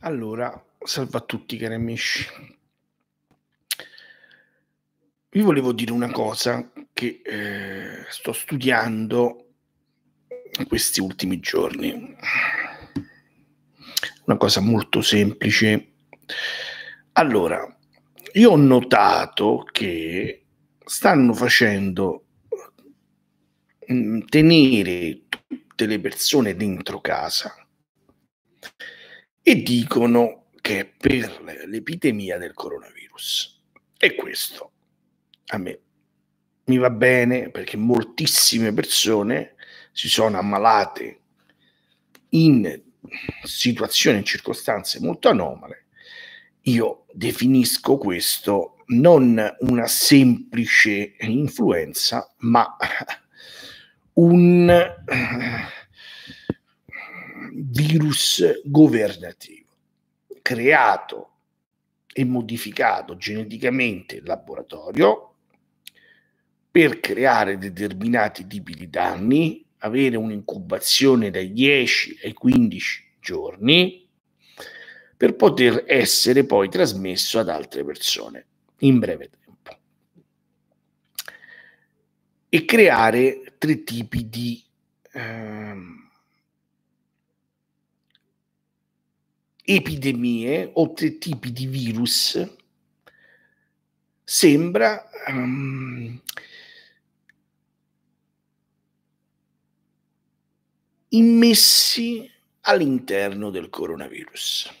Allora, salve a tutti cari amici. Vi volevo dire una cosa che eh, sto studiando in questi ultimi giorni. Una cosa molto semplice. Allora, io ho notato che stanno facendo mm, tenere tutte le persone dentro casa e dicono che è per l'epidemia del coronavirus. E questo a me mi va bene perché moltissime persone si sono ammalate in situazioni e circostanze molto anomale. Io definisco questo non una semplice influenza, ma un virus governativo, creato e modificato geneticamente in laboratorio per creare determinati tipi di danni, avere un'incubazione dai 10 ai 15 giorni, per poter essere poi trasmesso ad altre persone in breve tempo. E creare tre tipi di ehm, epidemie o tre tipi di virus sembra um, immessi all'interno del coronavirus.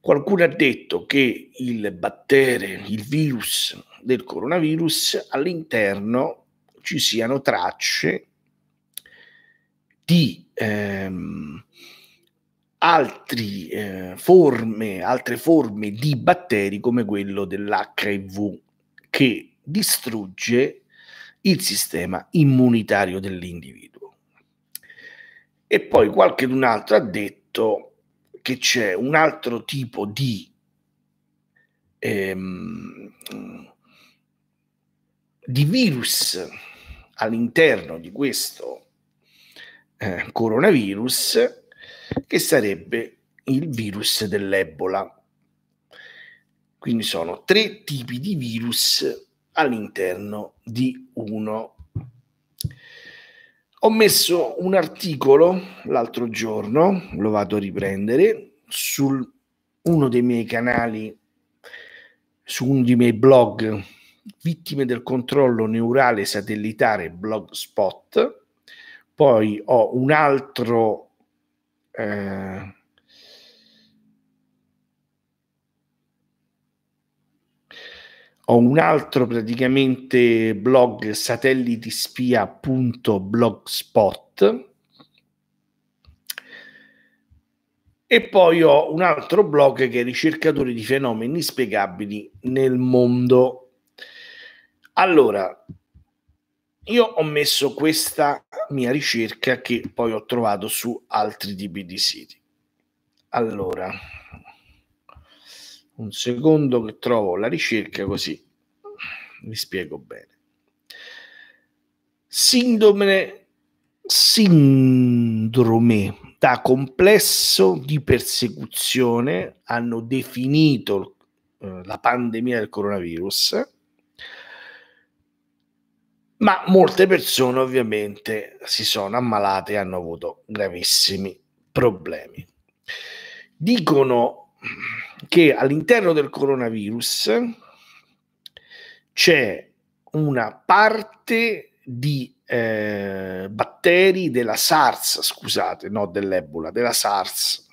Qualcuno ha detto che il batterio, il virus del coronavirus, all'interno ci siano tracce di ehm, altri, eh, forme, altre forme di batteri come quello dell'HIV che distrugge il sistema immunitario dell'individuo. E poi qualche un altro ha detto che c'è un altro tipo di ehm, di virus all'interno di questo eh, coronavirus che sarebbe il virus dell'Ebola. Quindi sono tre tipi di virus all'interno di uno. Ho messo un articolo l'altro giorno, lo vado a riprendere, su uno dei miei canali, su uno dei miei blog, Vittime del controllo neurale satellitare Blogspot. Poi ho un altro eh, ho un altro praticamente blog satellitispia.blogspot e poi ho un altro blog che è ricercatori di fenomeni spiegabili nel mondo. Allora, io ho messo questa mia ricerca che poi ho trovato su altri tipi di siti. Allora, un secondo che trovo la ricerca così vi spiego bene. Sindrome, sindrome da complesso di persecuzione hanno definito eh, la pandemia del coronavirus ma molte persone ovviamente si sono ammalate e hanno avuto gravissimi problemi. Dicono che all'interno del coronavirus c'è una parte di eh, batteri della SARS, scusate, no dell'Ebola, della SARS.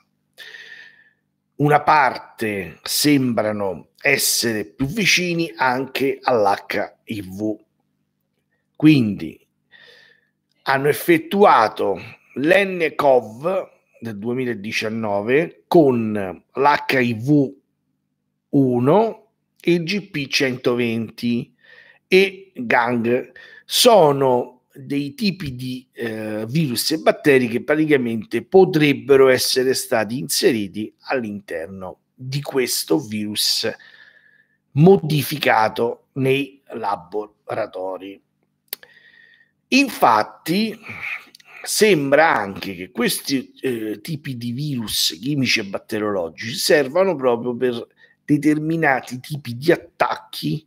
Una parte sembrano essere più vicini anche all'HIV quindi hanno effettuato l'NCOV del 2019 con l'HIV 1 e il GP120 e GANG. Sono dei tipi di eh, virus e batteri che praticamente potrebbero essere stati inseriti all'interno di questo virus modificato nei laboratori. Infatti, sembra anche che questi eh, tipi di virus chimici e batteriologici servano proprio per determinati tipi di attacchi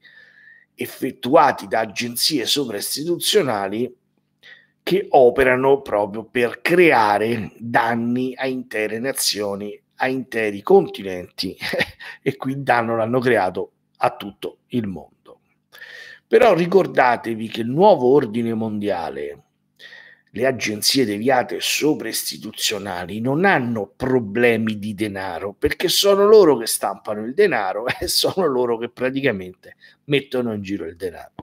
effettuati da agenzie sovraistituzionali che operano proprio per creare danni a intere nazioni, a interi continenti e qui danno l'hanno creato a tutto il mondo. Però ricordatevi che il nuovo ordine mondiale le agenzie deviate sovra-istituzionali non hanno problemi di denaro perché sono loro che stampano il denaro e sono loro che praticamente mettono in giro il denaro.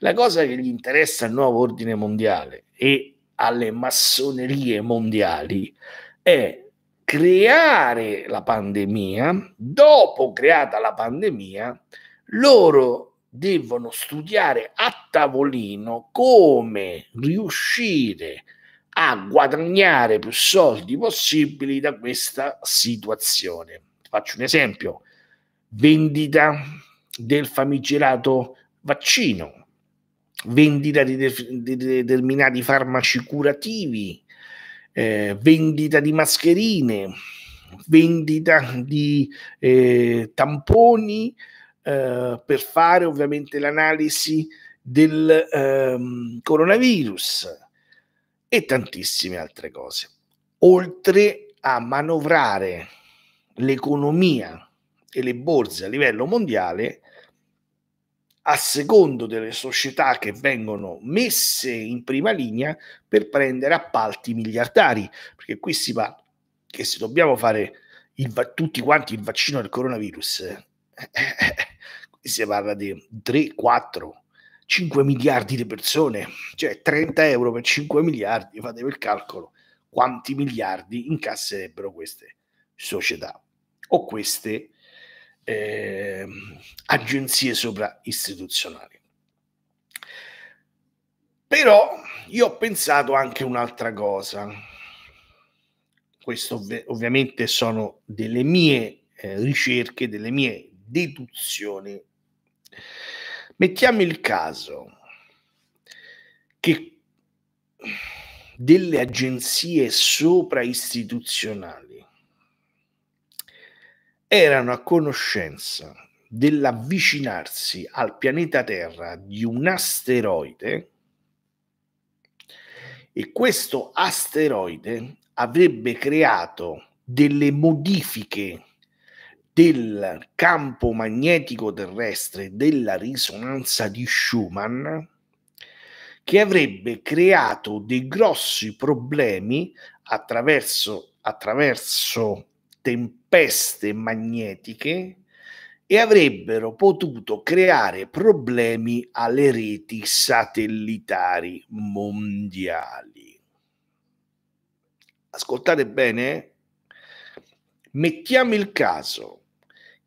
La cosa che gli interessa al nuovo ordine mondiale e alle massonerie mondiali è creare la pandemia, dopo creata la pandemia, loro devono studiare a tavolino come riuscire a guadagnare più soldi possibili da questa situazione. Faccio un esempio, vendita del famigerato vaccino, vendita di, de- di determinati farmaci curativi, eh, vendita di mascherine, vendita di eh, tamponi, eh, per fare ovviamente l'analisi del ehm, coronavirus e tantissime altre cose. Oltre a manovrare l'economia e le borse a livello mondiale a secondo delle società che vengono messe in prima linea per prendere appalti miliardari, perché qui si parla che se dobbiamo fare il, tutti quanti il vaccino del coronavirus, qui si parla di 3, 4, 5 miliardi di persone, cioè 30 euro per 5 miliardi, fatevi il calcolo, quanti miliardi incasserebbero queste società o queste eh, agenzie sopra istituzionali. Però io ho pensato anche un'altra cosa. Questo ov- ovviamente sono delle mie eh, ricerche, delle mie deduzioni. Mettiamo il caso che delle agenzie sopra istituzionali erano a conoscenza dell'avvicinarsi al pianeta Terra di un asteroide e questo asteroide avrebbe creato delle modifiche del campo magnetico terrestre della risonanza di Schumann che avrebbe creato dei grossi problemi attraverso, attraverso tempeste magnetiche e avrebbero potuto creare problemi alle reti satellitari mondiali. Ascoltate bene, mettiamo il caso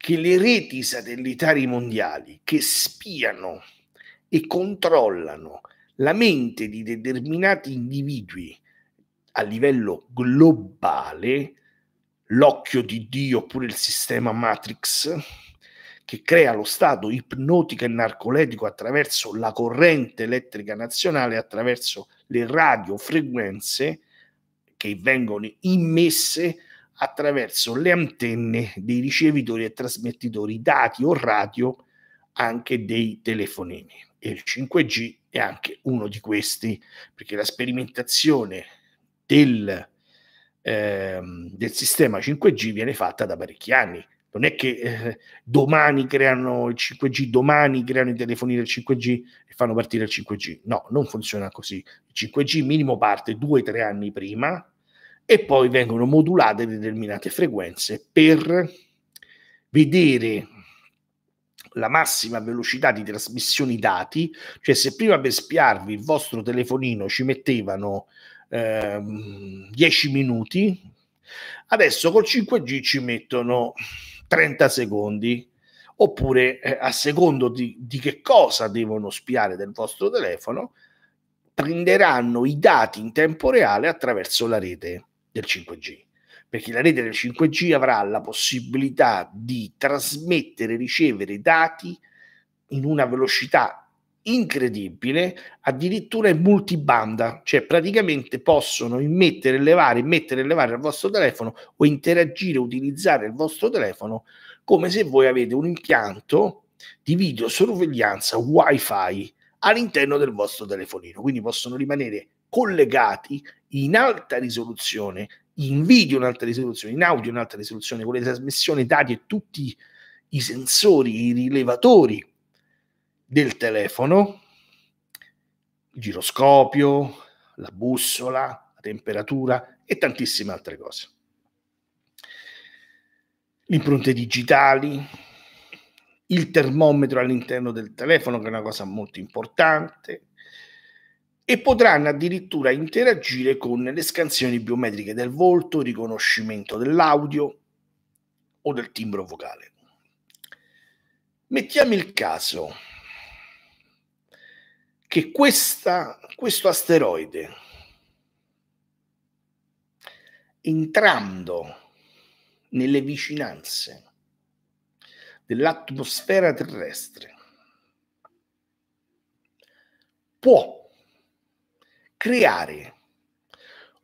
che le reti satellitari mondiali che spiano e controllano la mente di determinati individui a livello globale, l'occhio di Dio oppure il sistema Matrix, che crea lo stato ipnotico e narcoletico attraverso la corrente elettrica nazionale, attraverso le radiofrequenze che vengono immesse attraverso le antenne dei ricevitori e trasmettitori dati o radio anche dei telefonini e il 5G è anche uno di questi perché la sperimentazione del, ehm, del sistema 5G viene fatta da parecchi anni non è che eh, domani creano il 5G, domani creano i telefonini del 5G e fanno partire il 5G. No, non funziona così. Il 5G minimo parte due o tre anni prima e poi vengono modulate determinate frequenze per vedere la massima velocità di trasmissione dati, cioè se prima per spiarvi il vostro telefonino ci mettevano ehm, 10 minuti, adesso col 5G ci mettono 30 secondi, oppure eh, a secondo di, di che cosa devono spiare del vostro telefono, prenderanno i dati in tempo reale attraverso la rete del 5G, perché la rete del 5G avrà la possibilità di trasmettere e ricevere dati in una velocità incredibile, addirittura in multibanda, cioè praticamente possono immettere e levare, immettere e levare al vostro telefono o interagire, utilizzare il vostro telefono come se voi avete un impianto di videosorveglianza wifi all'interno del vostro telefonino, quindi possono rimanere collegati in alta risoluzione, in video in alta risoluzione, in audio in alta risoluzione, con le trasmissioni dati e tutti i sensori, i rilevatori del telefono, il giroscopio, la bussola, la temperatura e tantissime altre cose. Impronte digitali, il termometro all'interno del telefono, che è una cosa molto importante, e potranno addirittura interagire con le scansioni biometriche del volto, riconoscimento dell'audio o del timbro vocale. Mettiamo il caso che questa, questo asteroide, entrando nelle vicinanze dell'atmosfera terrestre, può creare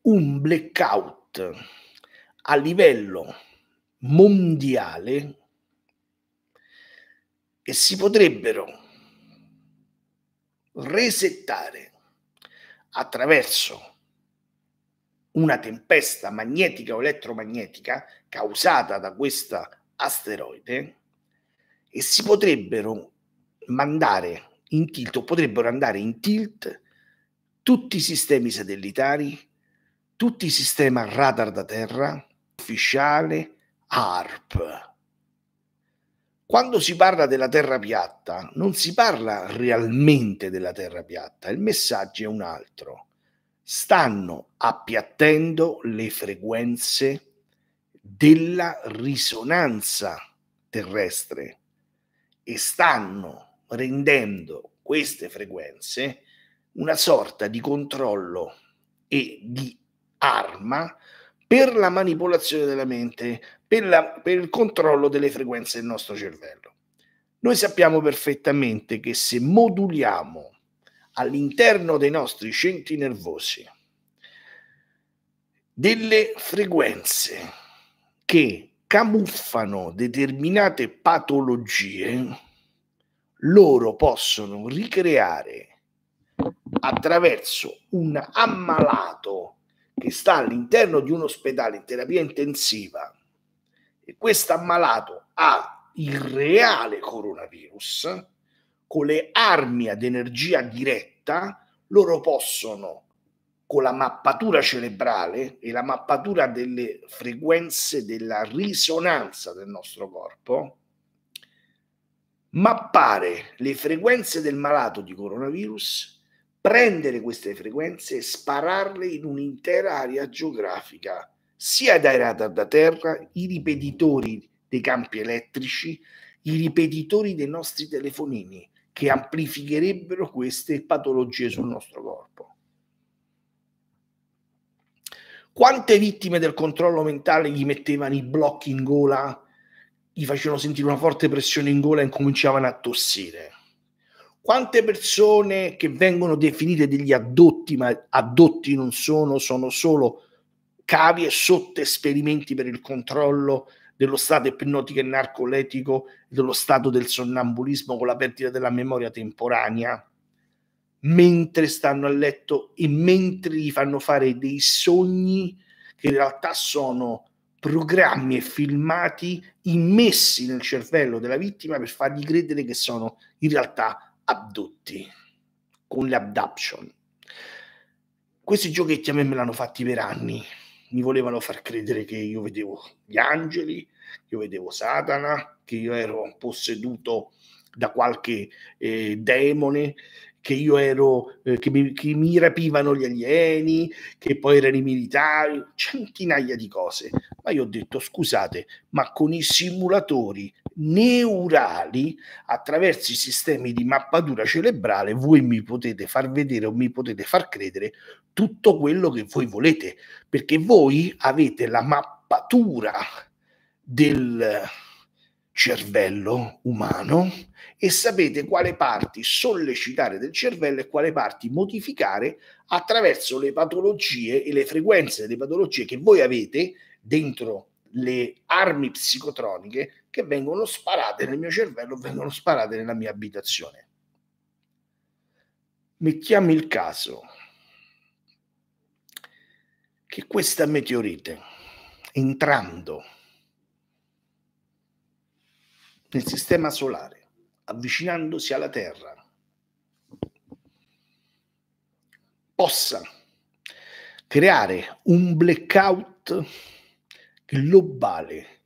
un blackout a livello mondiale e si potrebbero resettare attraverso una tempesta magnetica o elettromagnetica causata da questa asteroide e si potrebbero mandare in tilt o potrebbero andare in tilt tutti i sistemi satellitari, tutti i sistemi radar da terra, ufficiale, ARP, quando si parla della terra piatta, non si parla realmente della terra piatta, il messaggio è un altro. Stanno appiattendo le frequenze della risonanza terrestre e stanno rendendo queste frequenze una sorta di controllo e di arma per la manipolazione della mente, per, la, per il controllo delle frequenze del nostro cervello. Noi sappiamo perfettamente che se moduliamo all'interno dei nostri centri nervosi delle frequenze che camuffano determinate patologie, loro possono ricreare attraverso un ammalato che sta all'interno di un ospedale in terapia intensiva. E questo ammalato ha il reale coronavirus, con le armi ad energia diretta, loro possono, con la mappatura cerebrale e la mappatura delle frequenze della risonanza del nostro corpo, mappare le frequenze del malato di coronavirus prendere queste frequenze e spararle in un'intera area geografica, sia dai radar da terra, i ripetitori dei campi elettrici, i ripetitori dei nostri telefonini, che amplificherebbero queste patologie sul nostro corpo. Quante vittime del controllo mentale gli mettevano i blocchi in gola, gli facevano sentire una forte pressione in gola e cominciavano a tossire? Quante persone che vengono definite degli addotti, ma addotti non sono, sono solo cavi e sotto esperimenti per il controllo dello stato ipnotico e narcoletico, dello stato del sonnambulismo con la perdita della memoria temporanea, mentre stanno a letto e mentre gli fanno fare dei sogni che in realtà sono programmi e filmati immessi nel cervello della vittima per fargli credere che sono in realtà abdotti con le abduction. Questi giochetti a me me l'hanno fatti per anni. Mi volevano far credere che io vedevo gli angeli, che io vedevo Satana, che io ero posseduto da qualche eh, demone, che io ero, eh, che, mi, che mi rapivano gli alieni, che poi erano i militari, centinaia di cose. Ma io ho detto, scusate, ma con i simulatori neurali attraverso i sistemi di mappatura cerebrale voi mi potete far vedere o mi potete far credere tutto quello che voi volete perché voi avete la mappatura del cervello umano e sapete quale parti sollecitare del cervello e quale parti modificare attraverso le patologie e le frequenze delle patologie che voi avete dentro le armi psicotroniche che vengono sparate nel mio cervello, vengono sparate nella mia abitazione. Mettiamo il caso che questa meteorite entrando nel sistema solare, avvicinandosi alla Terra, possa creare un blackout globale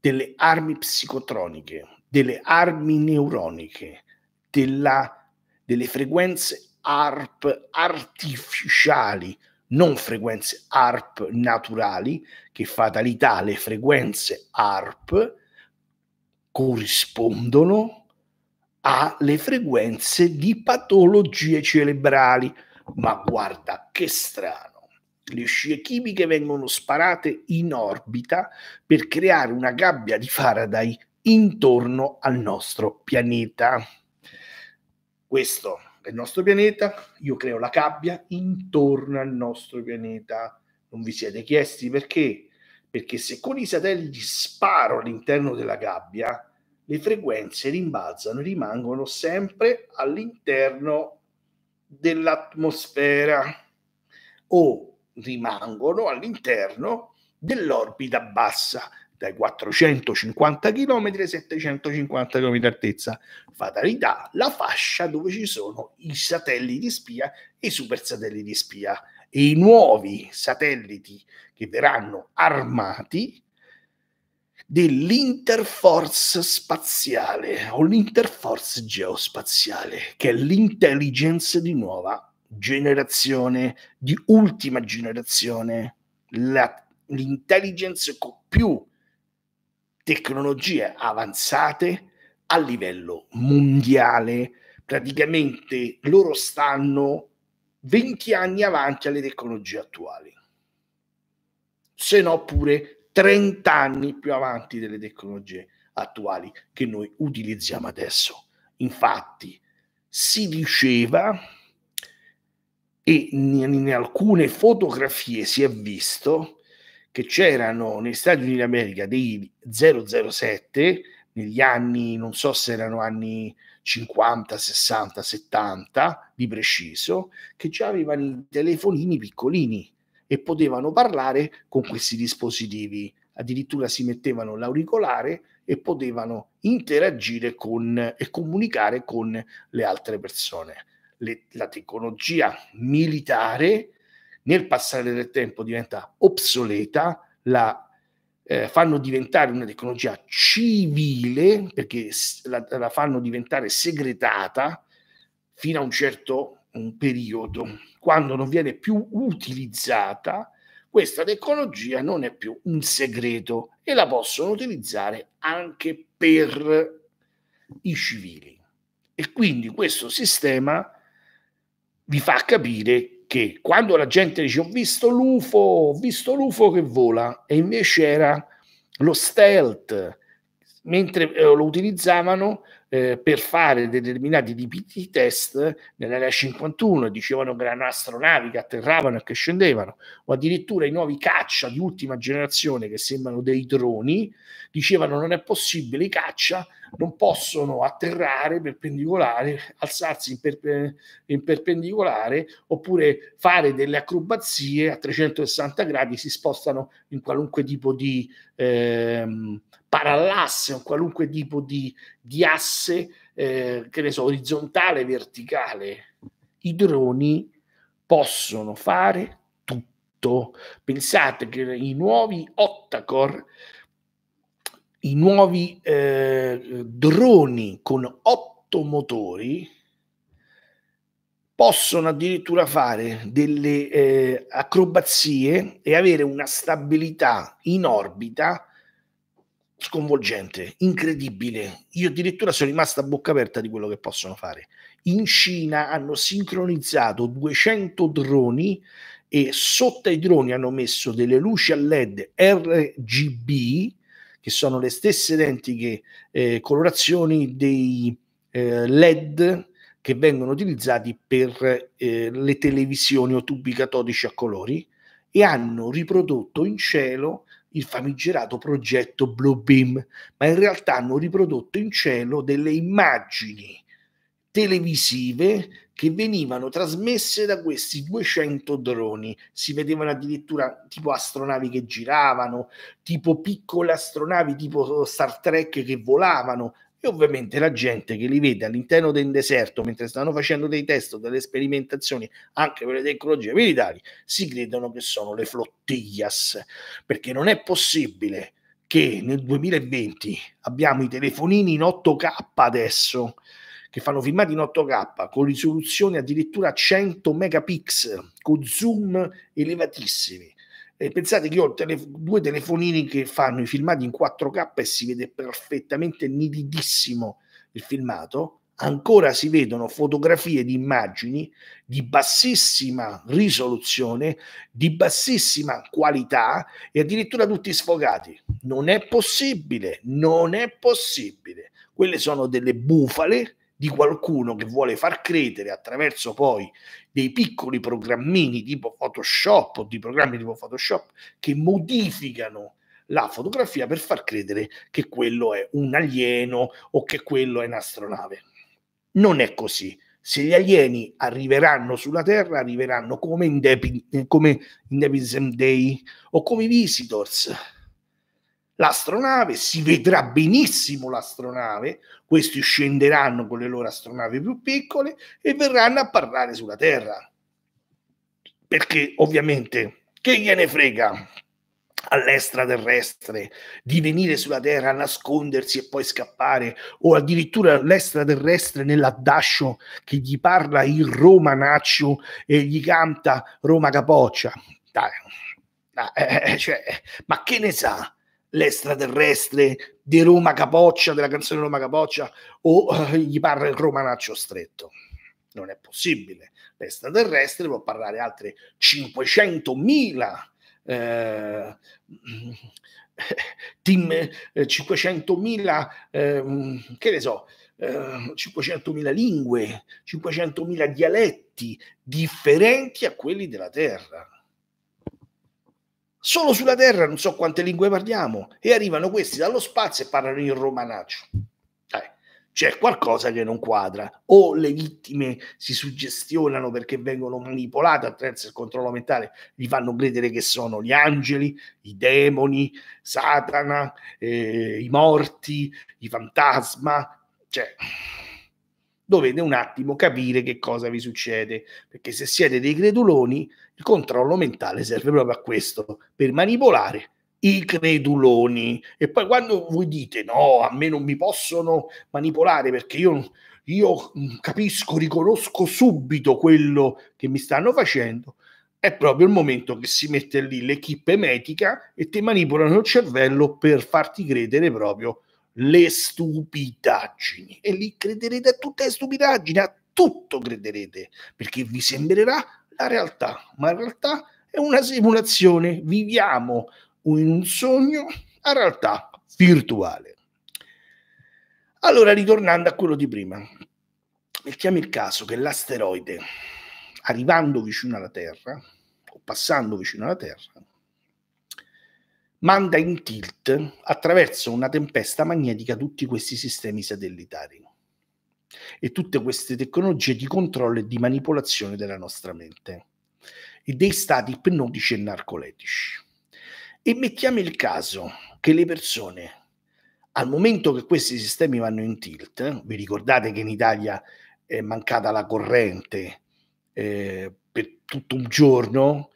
delle armi psicotroniche, delle armi neuroniche, della, delle frequenze ARP artificiali, non frequenze ARP naturali, che fatalità le frequenze ARP corrispondono alle frequenze di patologie cerebrali. Ma guarda che strano. Le scie chimiche vengono sparate in orbita per creare una gabbia di Faraday intorno al nostro pianeta. Questo è il nostro pianeta, io creo la gabbia intorno al nostro pianeta. Non vi siete chiesti perché? Perché se con i satelliti sparo all'interno della gabbia, le frequenze rimbalzano e rimangono sempre all'interno dell'atmosfera o rimangono all'interno dell'orbita bassa dai 450 km ai 750 km di altezza. Fatalità, la fascia dove ci sono i satelliti spia e i super satelliti spia e i nuovi satelliti che verranno armati dell'interforce spaziale o l'interforce geospaziale, che è l'intelligence di nuova generazione, di ultima generazione, la, l'intelligence con più tecnologie avanzate a livello mondiale. Praticamente loro stanno 20 anni avanti alle tecnologie attuali, se no pure 30 anni più avanti delle tecnologie attuali che noi utilizziamo adesso. Infatti, si diceva e in, alcune fotografie si è visto che c'erano negli Stati Uniti d'America dei 007 negli anni, non so se erano anni 50, 60, 70 di preciso, che già avevano i telefonini piccolini e potevano parlare con questi dispositivi. Addirittura si mettevano l'auricolare e potevano interagire con e comunicare con le altre persone. Le, la tecnologia militare nel passare del tempo diventa obsoleta, la eh, fanno diventare una tecnologia civile perché la, la fanno diventare segretata fino a un certo un periodo, quando non viene più utilizzata, questa tecnologia non è più un segreto e la possono utilizzare anche per i civili. E quindi questo sistema vi fa capire che quando la gente dice ho visto l'UFO, ho visto l'UFO che vola, e invece era lo stealth, mentre eh, lo utilizzavano eh, per fare determinati tipi di test nell'area 51 dicevano che erano astronavi che atterravano e che scendevano o addirittura i nuovi caccia di ultima generazione che sembrano dei droni dicevano non è possibile i caccia non possono atterrare perpendicolare alzarsi in, perpe- in perpendicolare oppure fare delle acrobazie a 360 gradi si spostano in qualunque tipo di ehm, parallasse o qualunque tipo di, di asse, eh, che ne so, orizzontale, verticale. I droni possono fare tutto. Pensate che i nuovi Octacore, i nuovi eh, droni con otto motori, possono addirittura fare delle eh, acrobazie e avere una stabilità in orbita sconvolgente, incredibile. Io addirittura sono rimasta a bocca aperta di quello che possono fare. In Cina hanno sincronizzato 200 droni e sotto ai droni hanno messo delle luci a LED RGB che sono le stesse identiche eh, colorazioni dei eh, LED che vengono utilizzati per eh, le televisioni o tubi catodici a colori e hanno riprodotto in cielo il famigerato progetto Blue Beam, ma in realtà hanno riprodotto in cielo delle immagini televisive che venivano trasmesse da questi 200 droni. Si vedevano addirittura tipo astronavi che giravano, tipo piccole astronavi tipo Star Trek che volavano. E ovviamente la gente che li vede all'interno del deserto mentre stanno facendo dei test o delle sperimentazioni anche per le tecnologie militari si credono che sono le flottiglias perché non è possibile che nel 2020 abbiamo i telefonini in 8K adesso che fanno filmati in 8K con risoluzione addirittura 100 megapixel, con zoom elevatissimi. E pensate che io ho tele- due telefonini che fanno i filmati in 4K e si vede perfettamente nitidissimo il filmato. Ancora si vedono fotografie di immagini di bassissima risoluzione, di bassissima qualità e addirittura tutti sfogati. Non è possibile, non è possibile. Quelle sono delle bufale di qualcuno che vuole far credere attraverso poi dei piccoli programmini tipo Photoshop o di programmi tipo Photoshop che modificano la fotografia per far credere che quello è un alieno o che quello è un'astronave. Non è così. Se gli alieni arriveranno sulla Terra, arriveranno come in, Independence Day o come i Visitors l'astronave, si vedrà benissimo l'astronave, questi scenderanno con le loro astronavi più piccole e verranno a parlare sulla Terra. Perché ovviamente che gliene frega all'extraterrestre di venire sulla Terra a nascondersi e poi scappare o addirittura l'extraterrestre nell'addascio che gli parla il romanaccio e gli canta Roma Capoccia. Dai, dai eh, eh cioè, ma che ne sa? L'extraterrestre di Roma Capoccia, della canzone Roma Capoccia, o eh, gli parla il romanaccio stretto. Non è possibile. L'extraterrestre può parlare altre 500.000 eh, team, eh, 500.000, eh, che ne so, 500.000 eh, lingue, 500.000 dialetti differenti a quelli della Terra Solo sulla Terra non so quante lingue parliamo e arrivano questi dallo spazio e parlano in romanaccio. Eh, c'è qualcosa che non quadra. O le vittime si suggestionano perché vengono manipolate attraverso il controllo mentale, gli fanno credere che sono gli angeli, i demoni, Satana, eh, i morti, i fantasma. Cioè, dovete un attimo capire che cosa vi succede, perché se siete dei creduloni, il controllo mentale serve proprio a questo, per manipolare i creduloni. E poi quando voi dite no, a me non mi possono manipolare perché io, io capisco, riconosco subito quello che mi stanno facendo, è proprio il momento che si mette lì l'equipe medica e ti manipolano il cervello per farti credere proprio le stupidaggini. E lì crederete a tutte le stupidaggini, a tutto crederete, perché vi sembrerà la realtà, ma in realtà è una simulazione, viviamo in un sogno a realtà virtuale. Allora, ritornando a quello di prima, mettiamo il caso che l'asteroide, arrivando vicino alla Terra, o passando vicino alla Terra, manda in tilt attraverso una tempesta magnetica tutti questi sistemi satellitari e tutte queste tecnologie di controllo e di manipolazione della nostra mente e dei stati ipnotici e narcoletici. E mettiamo il caso che le persone, al momento che questi sistemi vanno in tilt, vi ricordate che in Italia è mancata la corrente eh, per tutto un giorno,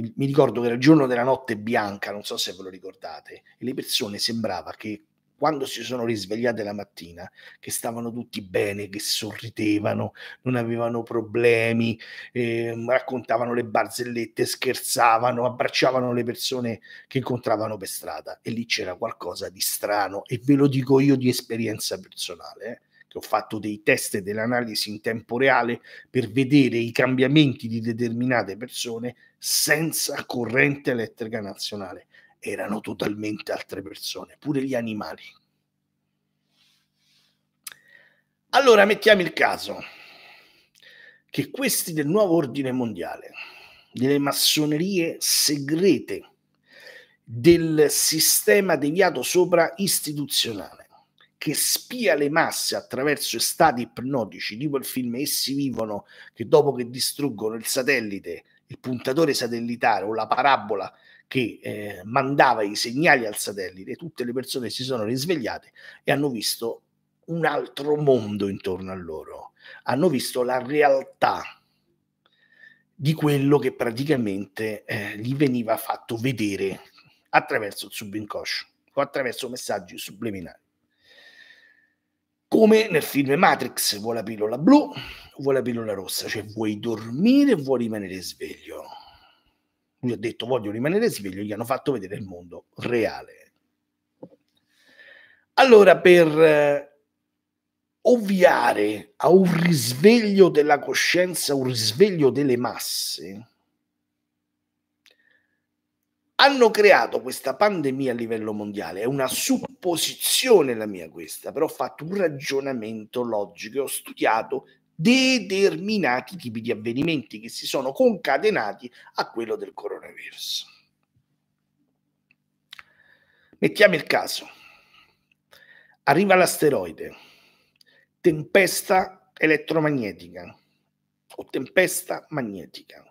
mi ricordo che era il giorno della notte bianca, non so se ve lo ricordate, e le persone sembrava che quando si sono risvegliate la mattina, che stavano tutti bene, che sorridevano, non avevano problemi, eh, raccontavano le barzellette, scherzavano, abbracciavano le persone che incontravano per strada e lì c'era qualcosa di strano e ve lo dico io di esperienza personale. Eh ho fatto dei test e delle analisi in tempo reale per vedere i cambiamenti di determinate persone senza corrente elettrica nazionale erano totalmente altre persone, pure gli animali. Allora mettiamo il caso che questi del nuovo ordine mondiale, delle massonerie segrete, del sistema deviato sopra istituzionale, che spia le masse attraverso stati ipnotici, tipo il film Essi vivono, che dopo che distruggono il satellite, il puntatore satellitare o la parabola che eh, mandava i segnali al satellite, tutte le persone si sono risvegliate e hanno visto un altro mondo intorno a loro, hanno visto la realtà di quello che praticamente eh, gli veniva fatto vedere attraverso il subinconscio o attraverso messaggi subliminali. Come nel film Matrix, vuoi la pillola blu, vuoi la pillola rossa, cioè vuoi dormire o vuoi rimanere sveglio. Lui ha detto voglio rimanere sveglio, gli hanno fatto vedere il mondo reale. Allora, per eh, ovviare a un risveglio della coscienza, un risveglio delle masse, hanno creato questa pandemia a livello mondiale. È una supposizione la mia questa, però ho fatto un ragionamento logico e ho studiato determinati tipi di avvenimenti che si sono concatenati a quello del coronavirus. Mettiamo il caso. Arriva l'asteroide, tempesta elettromagnetica o tempesta magnetica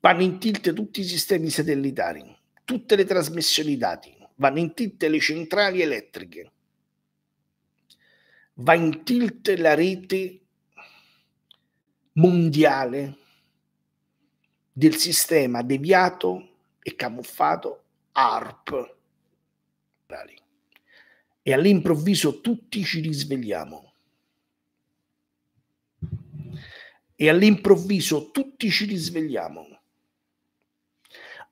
vanno in tilt tutti i sistemi satellitari, tutte le trasmissioni dati, vanno in tilt le centrali elettriche, va in tilt la rete mondiale del sistema deviato e camuffato ARP. E all'improvviso tutti ci risvegliamo. E all'improvviso tutti ci risvegliamo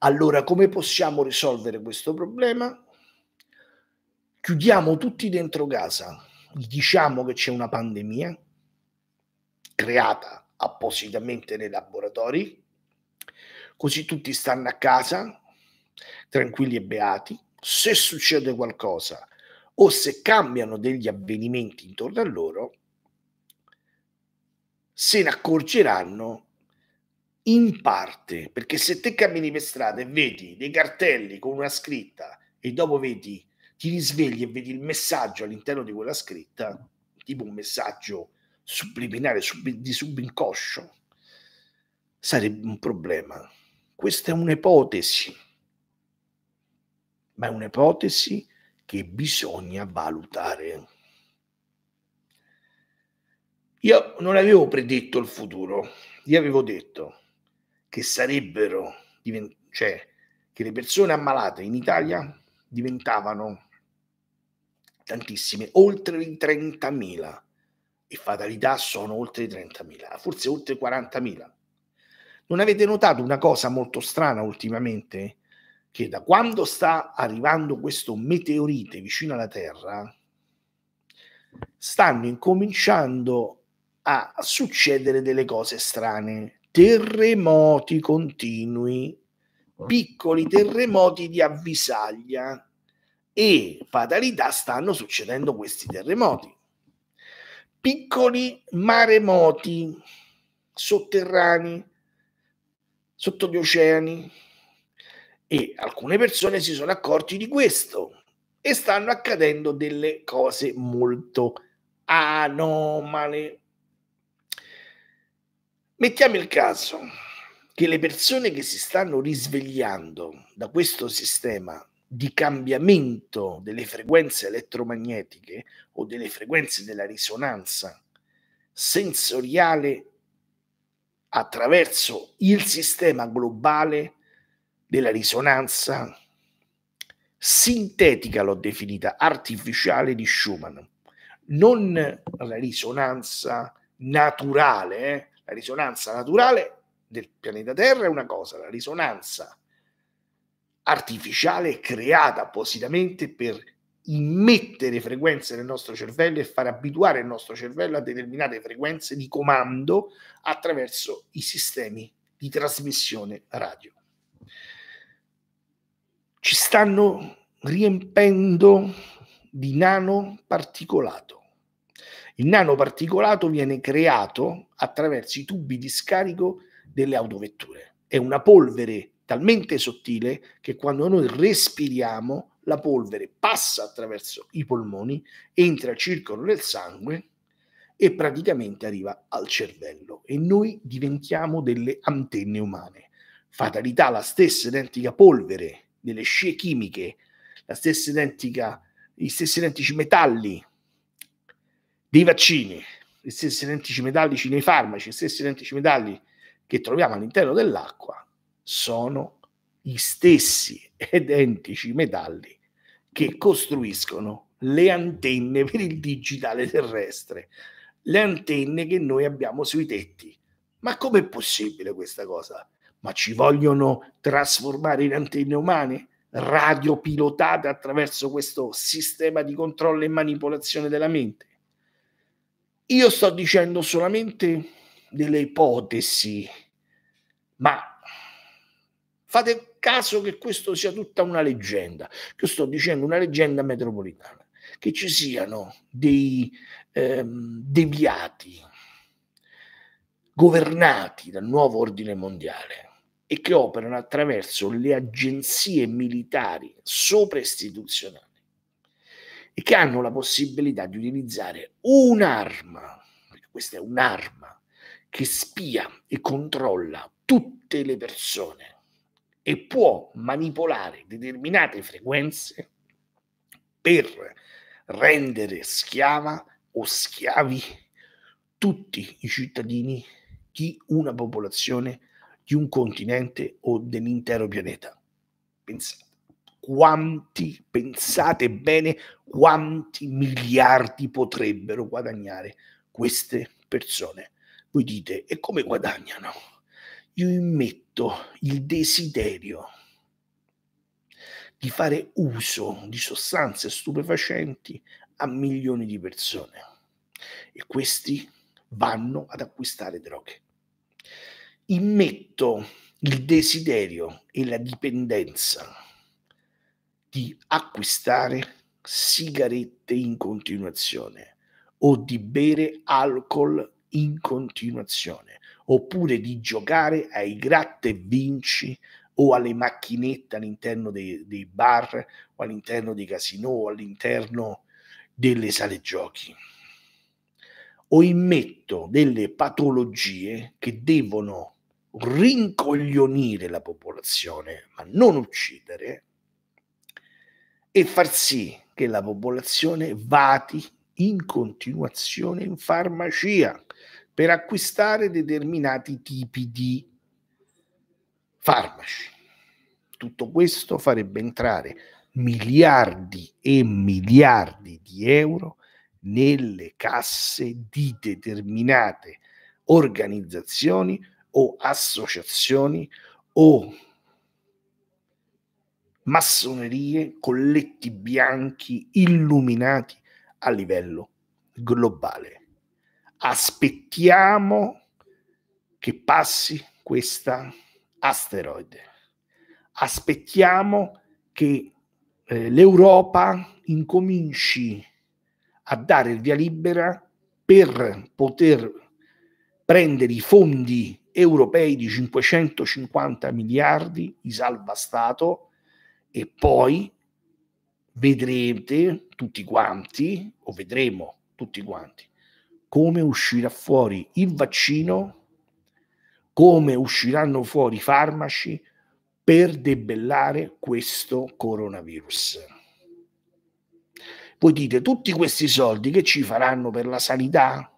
allora, come possiamo risolvere questo problema? Chiudiamo tutti dentro casa, diciamo che c'è una pandemia creata appositamente nei laboratori, così tutti stanno a casa, tranquilli e beati. Se succede qualcosa o se cambiano degli avvenimenti intorno a loro, se ne accorgeranno in parte, perché se te cammini per strada e vedi dei cartelli con una scritta e dopo vedi, ti risvegli e vedi il messaggio all'interno di quella scritta, tipo un messaggio subliminale sub, di subinconscio, sarebbe un problema. Questa è un'ipotesi, ma è un'ipotesi che bisogna valutare. Io non avevo predetto il futuro, io avevo detto che sarebbero, cioè che le persone ammalate in Italia diventavano tantissime, oltre i 30.000 e fatalità sono oltre i 30.000, forse oltre i 40.000. Non avete notato una cosa molto strana ultimamente? Che da quando sta arrivando questo meteorite vicino alla Terra, stanno incominciando a succedere delle cose strane terremoti continui, piccoli terremoti di avvisaglia. E fatalità stanno succedendo questi terremoti. Piccoli maremoti sotterranei, sotto gli oceani. E alcune persone si sono accorti di questo e stanno accadendo delle cose molto anomale Mettiamo il caso che le persone che si stanno risvegliando da questo sistema di cambiamento delle frequenze elettromagnetiche o delle frequenze della risonanza sensoriale attraverso il sistema globale della risonanza sintetica, l'ho definita, artificiale di Schumann, non la risonanza naturale, eh? La risonanza naturale del pianeta Terra è una cosa, la risonanza artificiale creata appositamente per immettere frequenze nel nostro cervello e far abituare il nostro cervello a determinate frequenze di comando attraverso i sistemi di trasmissione radio. ci stanno riempendo di nanoparticolato. Il nanoparticolato viene creato attraverso i tubi di scarico delle autovetture. È una polvere talmente sottile che quando noi respiriamo la polvere passa attraverso i polmoni, entra al circolo del sangue e praticamente arriva al cervello e noi diventiamo delle antenne umane. Fatalità, la stessa identica polvere delle scie chimiche, la stessa identica, gli stessi identici metalli dei vaccini, gli stessi identici metallici nei farmaci, gli stessi identici metalli che troviamo all'interno dell'acqua, sono gli stessi identici metalli che costruiscono le antenne per il digitale terrestre, le antenne che noi abbiamo sui tetti. Ma com'è possibile questa cosa? Ma ci vogliono trasformare in antenne umane? radiopilotate attraverso questo sistema di controllo e manipolazione della mente? Io sto dicendo solamente delle ipotesi, ma fate caso che questo sia tutta una leggenda, che sto dicendo una leggenda metropolitana, che ci siano dei ehm, deviati governati dal nuovo ordine mondiale e che operano attraverso le agenzie militari sopra-istituzionali e che hanno la possibilità di utilizzare un'arma, questa è un'arma, che spia e controlla tutte le persone e può manipolare determinate frequenze per rendere schiava o schiavi tutti i cittadini di una popolazione, di un continente o dell'intero pianeta. Pensate quanti, pensate bene, quanti miliardi potrebbero guadagnare queste persone. Voi dite, e come guadagnano? Io immetto il desiderio di fare uso di sostanze stupefacenti a milioni di persone e questi vanno ad acquistare droghe. Immetto il desiderio e la dipendenza di acquistare sigarette in continuazione o di bere alcol in continuazione oppure di giocare ai gratte e vinci o alle macchinette all'interno dei, dei bar o all'interno dei casino o all'interno delle sale giochi. O immetto delle patologie che devono rincoglionire la popolazione ma non uccidere e far sì che la popolazione vati in continuazione in farmacia per acquistare determinati tipi di farmaci. Tutto questo farebbe entrare miliardi e miliardi di euro nelle casse di determinate organizzazioni o associazioni o massonerie, colletti bianchi illuminati a livello globale. Aspettiamo che passi questa asteroide. Aspettiamo che eh, l'Europa incominci a dare il via libera per poter prendere i fondi europei di 550 miliardi di salva Stato e poi vedrete tutti quanti, o vedremo tutti quanti, come uscirà fuori il vaccino, come usciranno fuori i farmaci per debellare questo coronavirus. Voi dite, tutti questi soldi che ci faranno per la sanità?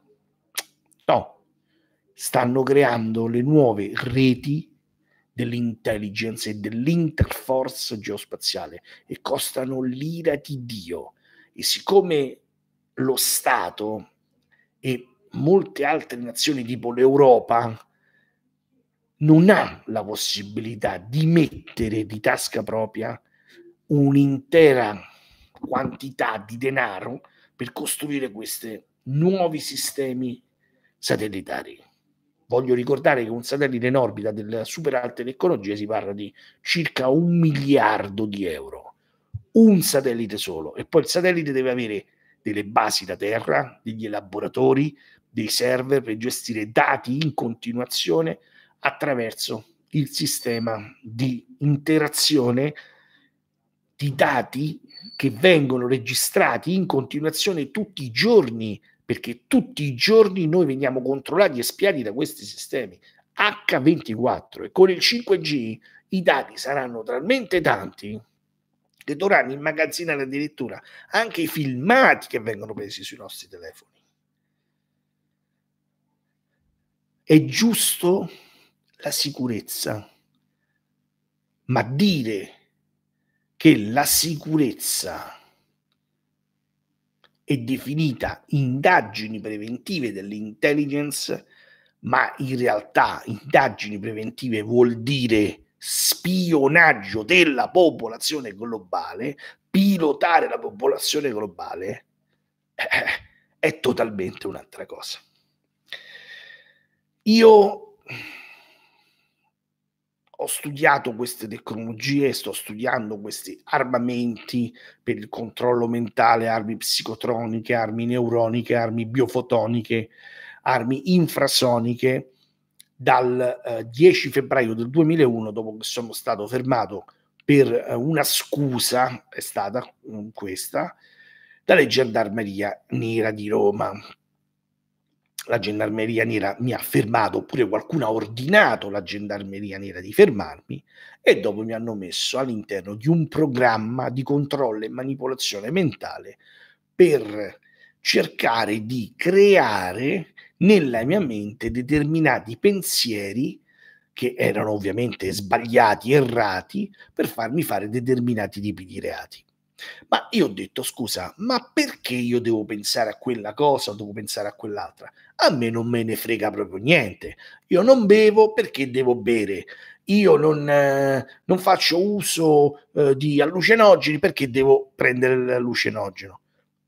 No, stanno creando le nuove reti dell'intelligence e dell'interforce geospaziale e costano l'ira di Dio. E siccome lo Stato e molte altre nazioni tipo l'Europa non ha la possibilità di mettere di tasca propria un'intera quantità di denaro per costruire questi nuovi sistemi satellitari. Voglio ricordare che un satellite in orbita delle super alte tecnologie si parla di circa un miliardo di euro. Un satellite solo. E poi il satellite deve avere delle basi da terra, degli elaboratori, dei server per gestire dati in continuazione attraverso il sistema di interazione di dati che vengono registrati in continuazione tutti i giorni perché tutti i giorni noi veniamo controllati e spiati da questi sistemi H24 e con il 5G i dati saranno talmente tanti che dovranno immagazzinare addirittura anche i filmati che vengono presi sui nostri telefoni. È giusto la sicurezza, ma dire che la sicurezza è definita indagini preventive dell'intelligence, ma in realtà indagini preventive vuol dire spionaggio della popolazione globale, pilotare la popolazione globale, eh, è totalmente un'altra cosa. Io ho studiato queste tecnologie, sto studiando questi armamenti per il controllo mentale, armi psicotroniche, armi neuroniche, armi biofotoniche, armi infrasoniche. Dal eh, 10 febbraio del 2001, dopo che sono stato fermato per eh, una scusa, è stata um, questa, dalle gendarmeria nera di Roma la gendarmeria nera mi ha fermato, oppure qualcuno ha ordinato la gendarmeria nera di fermarmi e dopo mi hanno messo all'interno di un programma di controllo e manipolazione mentale per cercare di creare nella mia mente determinati pensieri che erano ovviamente sbagliati, errati, per farmi fare determinati tipi di reati. Ma io ho detto, scusa, ma perché io devo pensare a quella cosa o devo pensare a quell'altra? A me non me ne frega proprio niente. Io non bevo perché devo bere. Io non, eh, non faccio uso eh, di allucinogeni perché devo prendere l'allucinogeno.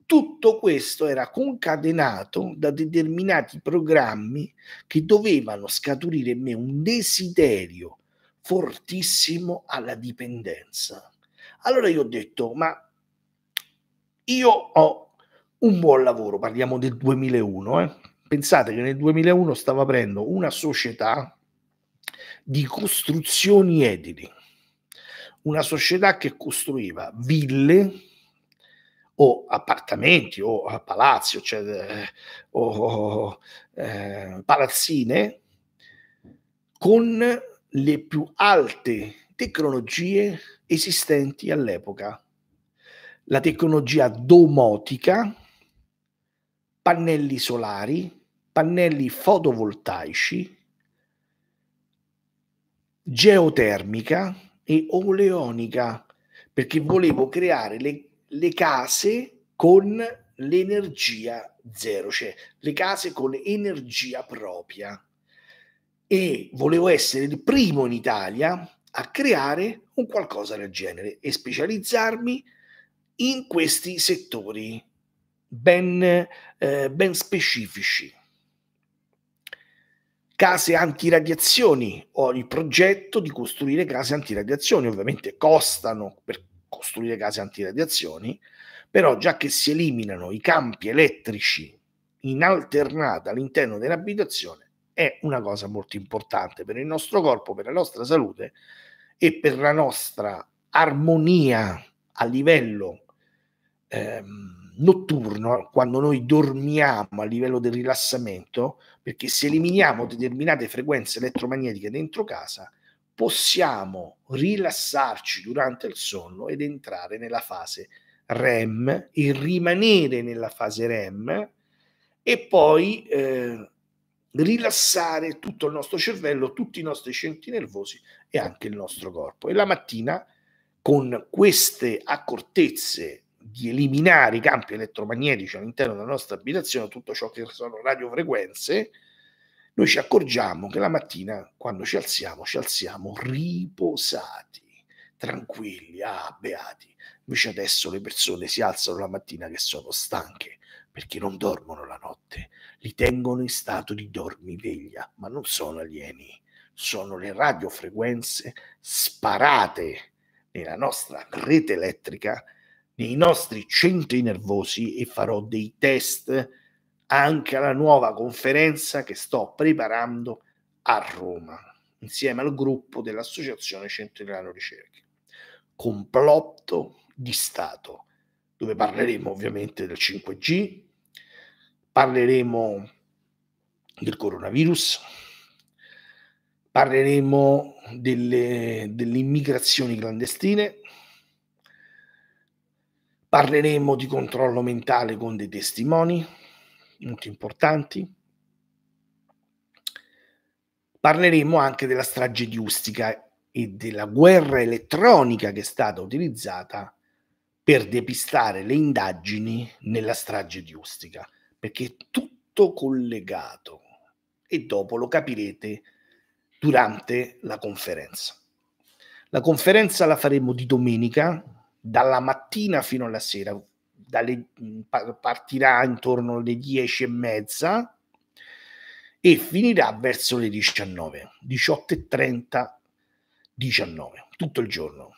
Tutto questo era concatenato da determinati programmi che dovevano scaturire in me un desiderio fortissimo alla dipendenza. Allora io ho detto, ma io ho un buon lavoro, parliamo del 2001, eh? Pensate che nel 2001 stavo aprendo una società di costruzioni edili, una società che costruiva ville o appartamenti o palazzi cioè, eh, o eh, palazzine con le più alte tecnologie esistenti all'epoca. La tecnologia domotica, pannelli solari, pannelli fotovoltaici, geotermica e oleonica, perché volevo creare le, le case con l'energia zero, cioè le case con energia propria. E volevo essere il primo in Italia a creare un qualcosa del genere e specializzarmi in questi settori ben, eh, ben specifici. Case antiradiazioni, ho il progetto di costruire case antiradiazioni, ovviamente costano per costruire case antiradiazioni, però già che si eliminano i campi elettrici in alternata all'interno dell'abitazione è una cosa molto importante per il nostro corpo, per la nostra salute e per la nostra armonia a livello ehm, notturno, quando noi dormiamo a livello del rilassamento, perché se eliminiamo determinate frequenze elettromagnetiche dentro casa, possiamo rilassarci durante il sonno ed entrare nella fase REM e rimanere nella fase REM e poi eh, rilassare tutto il nostro cervello, tutti i nostri centri nervosi e anche il nostro corpo. E la mattina, con queste accortezze di eliminare i campi elettromagnetici all'interno della nostra abitazione, tutto ciò che sono radiofrequenze, noi ci accorgiamo che la mattina, quando ci alziamo, ci alziamo riposati, tranquilli, ah, beati. Invece adesso le persone si alzano la mattina che sono stanche, perché non dormono la notte, li tengono in stato di dormiveglia, ma non sono alieni, sono le radiofrequenze sparate nella nostra rete elettrica, nei nostri centri nervosi e farò dei test anche alla nuova conferenza che sto preparando a Roma, insieme al gruppo dell'Associazione Centri Milano Ricerche. Complotto di Stato, dove parleremo ovviamente del 5G, parleremo del coronavirus, parleremo delle, delle immigrazioni clandestine, parleremo di controllo mentale con dei testimoni molto importanti, parleremo anche della strage di Ustica e della guerra elettronica che è stata utilizzata per depistare le indagini nella strage di Ustica perché è tutto collegato e dopo lo capirete durante la conferenza. La conferenza la faremo di domenica, dalla mattina fino alla sera, dalle, partirà intorno alle 10 e mezza e finirà verso le 19, 18 e 30, 19, tutto il giorno.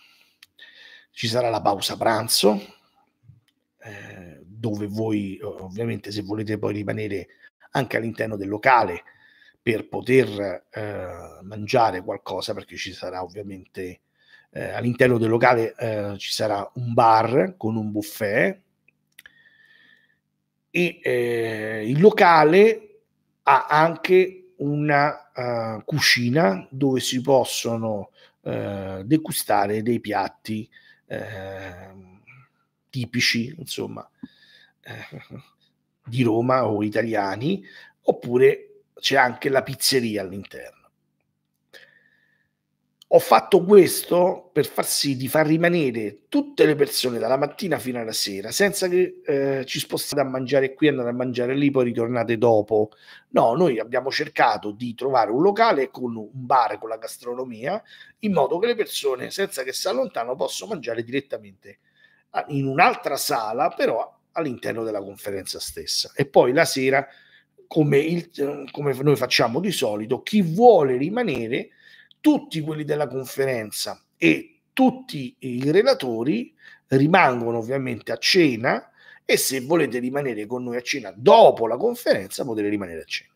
Ci sarà la pausa pranzo, eh, dove voi ovviamente se volete poi rimanere anche all'interno del locale per poter eh, mangiare qualcosa perché ci sarà ovviamente eh, all'interno del locale eh, ci sarà un bar con un buffet e eh, il locale ha anche una uh, cucina dove si possono uh, degustare dei piatti uh, tipici, insomma, eh, di Roma o italiani, oppure c'è anche la pizzeria all'interno. Ho fatto questo per far sì di far rimanere tutte le persone dalla mattina fino alla sera senza che eh, ci spostate a mangiare qui, andate a mangiare lì, poi ritornate dopo. No, noi abbiamo cercato di trovare un locale con un bar, con la gastronomia, in modo che le persone, senza che si allontanino, possano mangiare direttamente in un'altra sala, però all'interno della conferenza stessa. E poi la sera, come, il, come noi facciamo di solito, chi vuole rimanere, tutti quelli della conferenza e tutti i relatori rimangono ovviamente a cena e se volete rimanere con noi a cena dopo la conferenza potete rimanere a cena.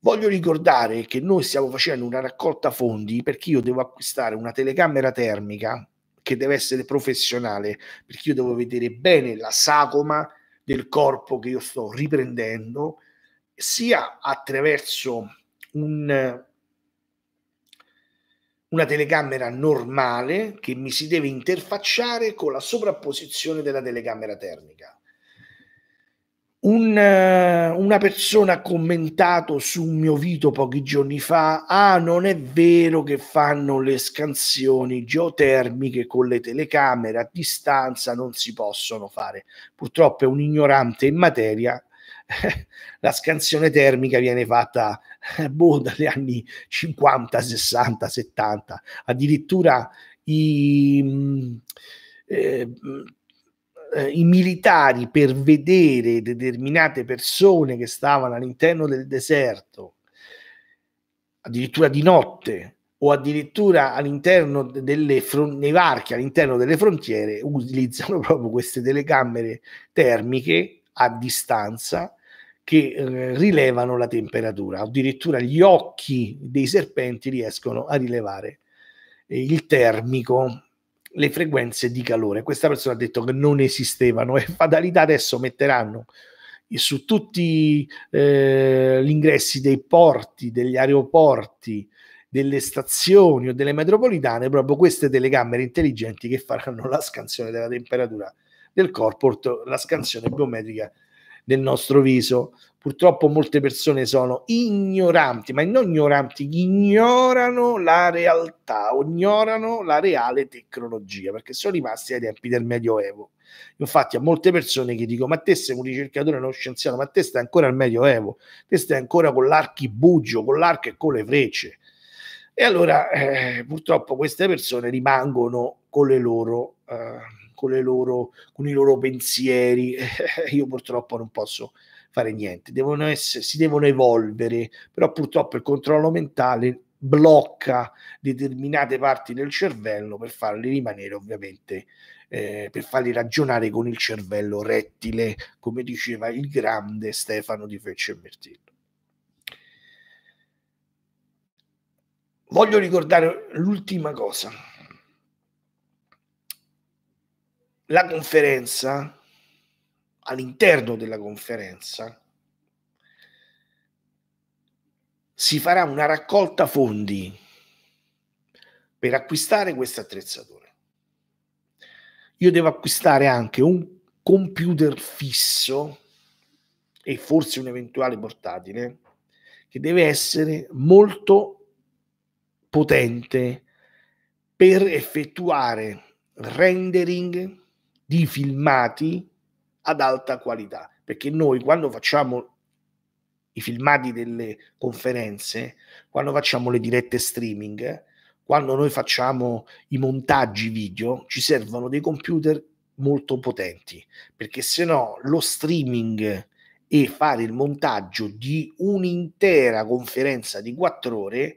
Voglio ricordare che noi stiamo facendo una raccolta fondi perché io devo acquistare una telecamera termica che deve essere professionale, perché io devo vedere bene la sagoma del corpo che io sto riprendendo, sia attraverso un, una telecamera normale che mi si deve interfacciare con la sovrapposizione della telecamera termica un, eh, una persona ha commentato su un mio video pochi giorni fa: Ah, non è vero che fanno le scansioni geotermiche con le telecamere a distanza, non si possono fare. Purtroppo è un ignorante in materia. La scansione termica viene fatta boh, dagli anni 50, 60, 70, addirittura i. Eh, eh, i militari per vedere determinate persone che stavano all'interno del deserto, addirittura di notte o addirittura all'interno delle fron- nei varchi all'interno delle frontiere utilizzano proprio queste telecamere termiche a distanza che eh, rilevano la temperatura addirittura gli occhi dei serpenti riescono a rilevare eh, il termico le frequenze di calore. Questa persona ha detto che non esistevano e fatalità adesso metteranno su tutti eh, gli ingressi dei porti, degli aeroporti, delle stazioni o delle metropolitane proprio queste telecamere intelligenti che faranno la scansione della temperatura del corpo, la scansione biometrica del nostro viso. Purtroppo molte persone sono ignoranti, ma non ignoranti, ignorano la realtà, ignorano la reale tecnologia, perché sono rimasti ai tempi del Medioevo. Infatti a molte persone che dico, ma te sei un ricercatore, uno scienziato, ma te stai ancora al Medioevo, te stai ancora con l'archibugio, con l'arco e con le frecce. E allora eh, purtroppo queste persone rimangono con le loro... Eh, con, loro, con i loro pensieri. Io purtroppo non posso fare niente, devono essere, si devono evolvere, però purtroppo il controllo mentale blocca determinate parti del cervello per farli rimanere ovviamente eh, per farli ragionare con il cervello rettile, come diceva il grande Stefano di Fecce Mertillo. Voglio ricordare l'ultima cosa. La conferenza, all'interno della conferenza, si farà una raccolta fondi per acquistare queste attrezzature io devo acquistare anche un computer fisso e forse un eventuale portatile che deve essere molto potente per effettuare rendering di filmati ad alta qualità perché noi quando facciamo i filmati delle conferenze quando facciamo le dirette streaming quando noi facciamo i montaggi video ci servono dei computer molto potenti perché se no lo streaming e fare il montaggio di un'intera conferenza di quattro ore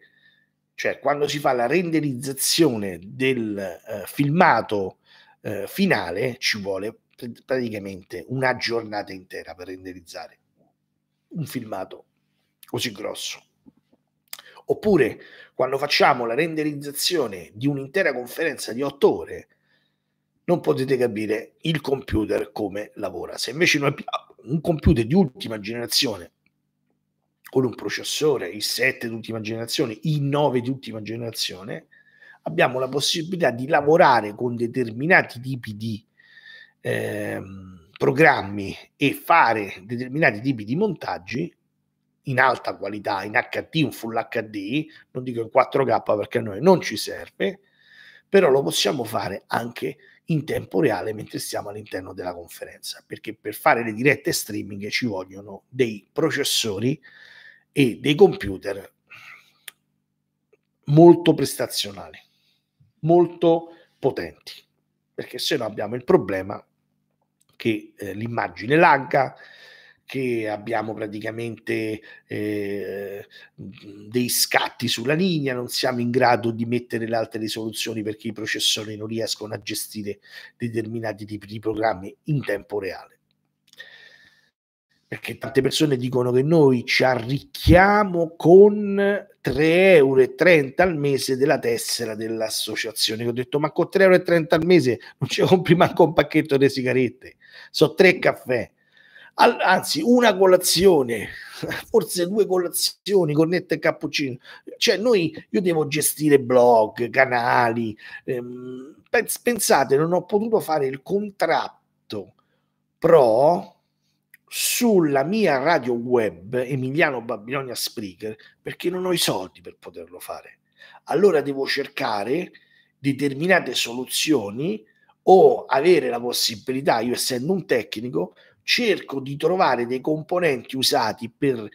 cioè quando si fa la renderizzazione del eh, filmato eh, finale ci vuole praticamente una giornata intera per renderizzare un filmato così grosso Oppure quando facciamo la renderizzazione di un'intera conferenza di otto ore, non potete capire il computer come lavora. Se invece noi abbiamo un computer di ultima generazione con un processore i7 di ultima generazione, i9 di ultima generazione, abbiamo la possibilità di lavorare con determinati tipi di eh, programmi e fare determinati tipi di montaggi in alta qualità, in HD, un full HD, non dico in 4K perché a noi non ci serve, però lo possiamo fare anche in tempo reale mentre stiamo all'interno della conferenza, perché per fare le dirette streaming ci vogliono dei processori e dei computer molto prestazionali, molto potenti, perché se no abbiamo il problema che eh, l'immagine lagga, che abbiamo praticamente eh, dei scatti sulla linea, non siamo in grado di mettere le altre risoluzioni perché i processori non riescono a gestire determinati tipi di programmi in tempo reale. Perché tante persone dicono che noi ci arricchiamo con 3,30 euro al mese della tessera dell'associazione. Ho detto, ma con 3,30 euro al mese non ci compri manco un pacchetto di sigarette, so tre caffè anzi una colazione, forse due colazioni, cornetta e cappuccino. Cioè noi, io devo gestire blog, canali. Ehm, pensate, non ho potuto fare il contratto pro sulla mia radio web Emiliano Babilonia Spreaker perché non ho i soldi per poterlo fare. Allora devo cercare determinate soluzioni o avere la possibilità, io essendo un tecnico, cerco di trovare dei componenti usati per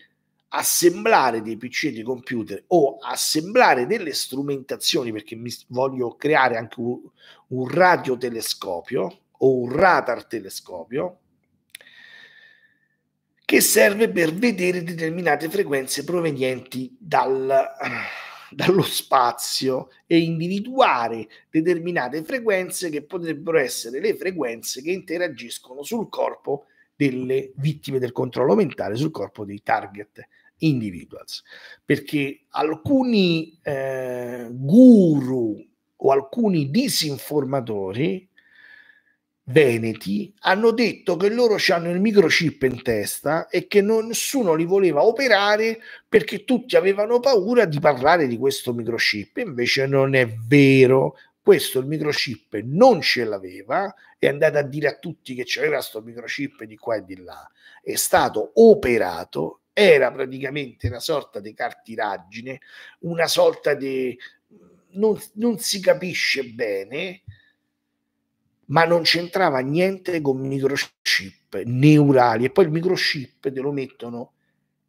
assemblare dei PC e dei computer o assemblare delle strumentazioni perché mi voglio creare anche un, un radiotelescopio o un radar telescopio che serve per vedere determinate frequenze provenienti dal, dallo spazio e individuare determinate frequenze che potrebbero essere le frequenze che interagiscono sul corpo delle vittime del controllo mentale sul corpo dei target individuals, perché alcuni eh, guru o alcuni disinformatori veneti hanno detto che loro hanno il microchip in testa e che non, nessuno li voleva operare perché tutti avevano paura di parlare di questo microchip. Invece non è vero, questo il microchip non ce l'aveva, è andato a dire a tutti che c'aveva questo microchip di qua e di là, è stato operato, era praticamente una sorta di cartiraggine, una sorta di... non, non si capisce bene, ma non c'entrava niente con microchip neurali. E poi il microchip te lo mettono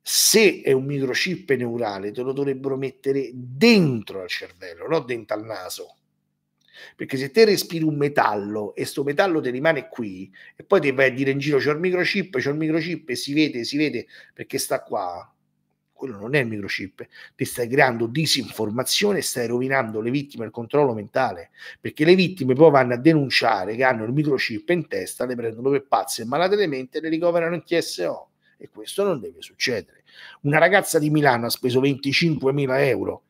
se è un microchip neurale te lo dovrebbero mettere dentro al cervello, non dentro al naso. Perché se te respiri un metallo e sto metallo ti rimane qui e poi ti vai a dire in giro c'ho il microchip, c'ho il microchip e si vede, si vede perché sta qua, quello non è il microchip, ti stai creando disinformazione e stai rovinando le vittime il controllo mentale, perché le vittime poi vanno a denunciare che hanno il microchip in testa, le prendono per pazze e malate di mente e le ricoverano in TSO e questo non deve succedere. Una ragazza di Milano ha speso 25.000 euro.